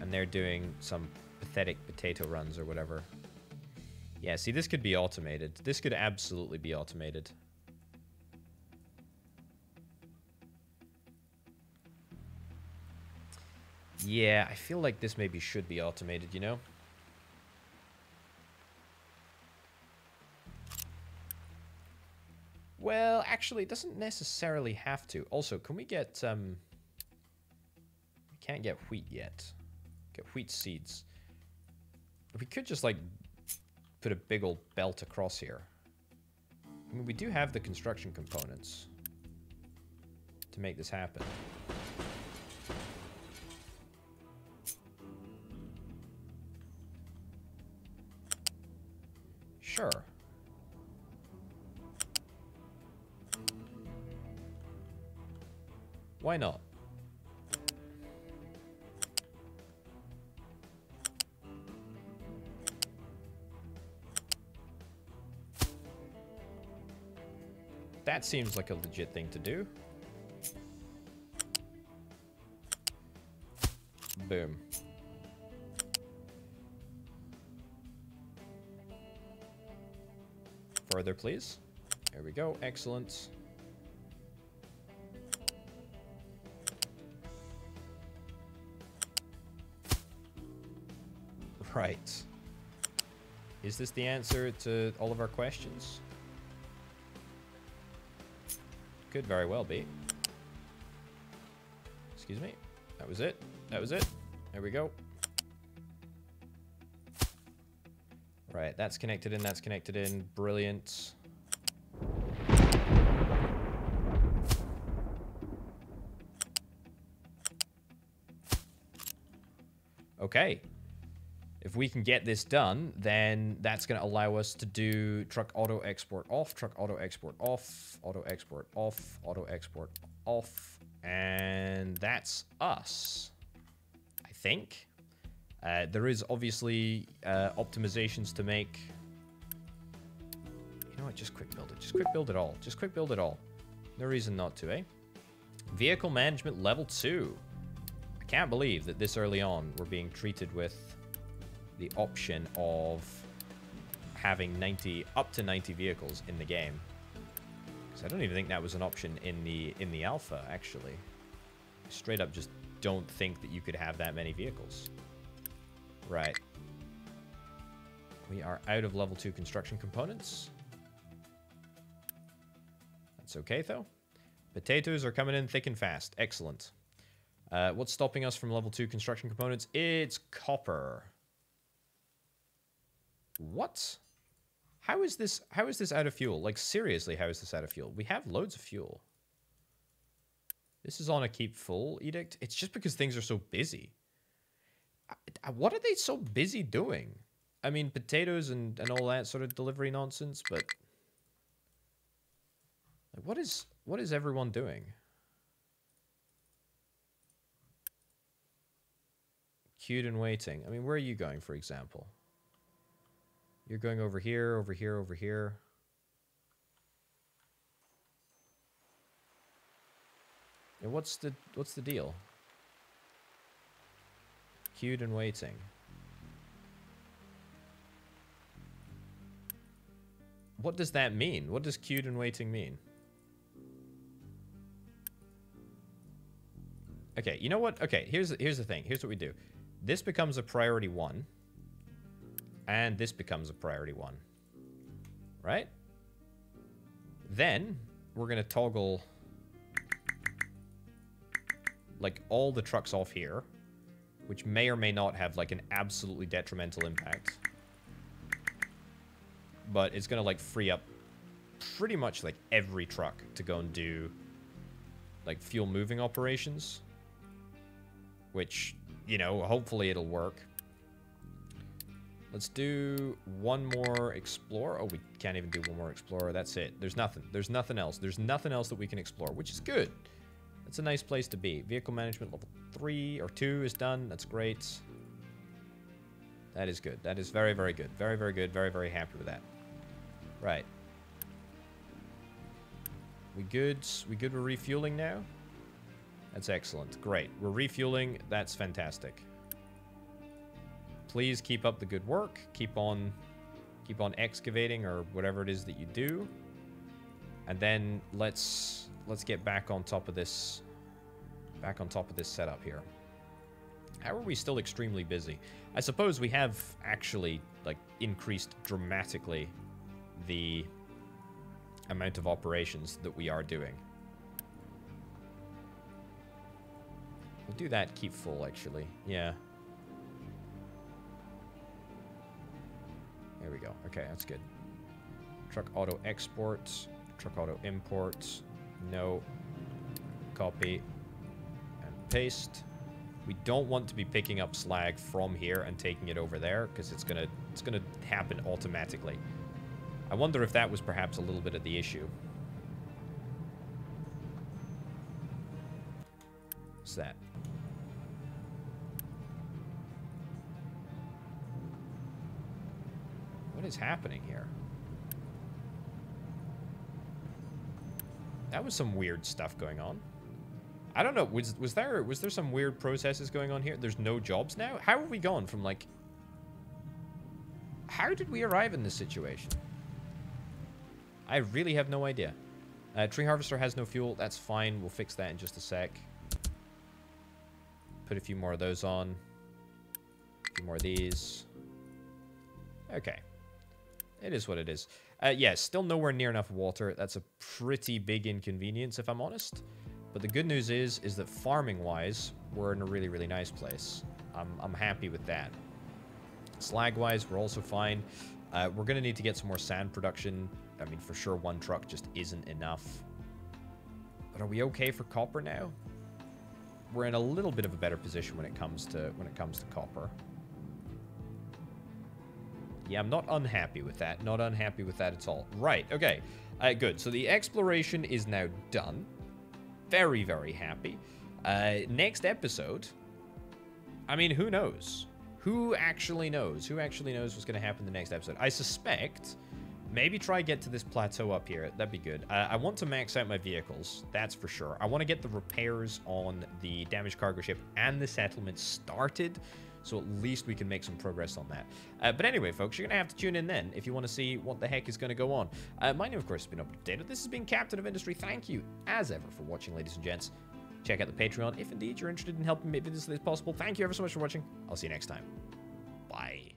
And they're doing some pathetic potato runs or whatever. Yeah, see, this could be automated. This could absolutely be automated. Yeah, I feel like this maybe should be automated, you know? Well, actually, it doesn't necessarily have to. Also, can we get, um... We can't get wheat yet. Get wheat seeds. We could just, like, put a big old belt across here. I mean, we do have the construction components to make this happen. Sure. Why not? That seems like a legit thing to do. Boom. Further, please. There we go. Excellent. Right. Is this the answer to all of our questions? Could very well be. Excuse me. That was it. That was it. There we go. Right, that's connected in, that's connected in. Brilliant. Okay. If we can get this done, then that's going to allow us to do truck auto export off, truck auto export off, auto export off, auto export off, and that's us, I think. Uh, there is obviously uh, optimizations to make. You know what? Just quick build it. Just quick build it all. Just quick build it all. No reason not to, eh? Vehicle management level 2. I can't believe that this early on we're being treated with the option of having 90 up to 90 vehicles in the game. Because I don't even think that was an option in the in the alpha actually. Straight up just don't think that you could have that many vehicles. Right. We are out of level 2 construction components. That's okay, though. Potatoes are coming in thick and fast. Excellent. Uh, what's stopping us from level 2 construction components? It's copper. What? How is this how is this out of fuel? Like seriously, how is this out of fuel? We have loads of fuel. This is on a keep full edict. It's just because things are so busy. Uh, what are they so busy doing? I mean, potatoes and, and all that sort of delivery nonsense, but... Like, what is what is everyone doing? Queued and waiting. I mean, where are you going, for example? You're going over here, over here, over here. Yeah, what's the what's the deal? Queued and waiting. What does that mean? What does queued and waiting mean? Okay, you know what? Okay, here's here's the thing. Here's what we do. This becomes a priority one. And this becomes a priority one. Right? Then we're going to toggle like all the trucks off here, which may or may not have like an absolutely detrimental impact. But it's going to like free up pretty much like every truck to go and do like fuel moving operations, which, you know, hopefully it'll work. Let's do one more Explorer. Oh, we can't even do one more Explorer. That's it. There's nothing. There's nothing else. There's nothing else that we can explore, which is good. That's a nice place to be. Vehicle management level 3 or 2 is done. That's great. That is good. That is very, very good. Very, very good. Very, very happy with that. Right. We good? We good with refueling now? That's excellent. Great. We're refueling. That's fantastic please keep up the good work. Keep on keep on excavating or whatever it is that you do. And then let's let's get back on top of this back on top of this setup here. How are we still extremely busy? I suppose we have actually like increased dramatically the amount of operations that we are doing. We'll do that keep full actually. Yeah. There we go. Okay, that's good. Truck auto exports. Truck auto imports. No. Copy. And paste. We don't want to be picking up slag from here and taking it over there because it's gonna it's gonna happen automatically. I wonder if that was perhaps a little bit of the issue. What's that? Is happening here? That was some weird stuff going on. I don't know. Was was there was there some weird processes going on here? There's no jobs now. How have we gone from like? How did we arrive in this situation? I really have no idea. Uh, tree harvester has no fuel. That's fine. We'll fix that in just a sec. Put a few more of those on. A few more of these. Okay. It is what it is. Uh, yeah, still nowhere near enough water. That's a pretty big inconvenience, if I'm honest. But the good news is, is that farming-wise, we're in a really, really nice place. I'm, I'm happy with that. Slag-wise, we're also fine. Uh, we're going to need to get some more sand production. I mean, for sure, one truck just isn't enough. But are we okay for copper now? We're in a little bit of a better position when it comes to when it comes to copper. Yeah, I'm not unhappy with that. Not unhappy with that at all. Right, okay. Uh, good. So the exploration is now done. Very, very happy. Uh, next episode, I mean, who knows? Who actually knows? Who actually knows what's going to happen the next episode? I suspect maybe try get to this plateau up here. That'd be good. Uh, I want to max out my vehicles. That's for sure. I want to get the repairs on the damaged cargo ship and the settlement started so at least we can make some progress on that. Uh, but anyway, folks, you're going to have to tune in then if you want to see what the heck is going to go on. Uh, my name, of course, has been updated. This has been Captain of Industry. Thank you, as ever, for watching, ladies and gents. Check out the Patreon if indeed you're interested in helping make videos as possible. Thank you ever so much for watching. I'll see you next time. Bye.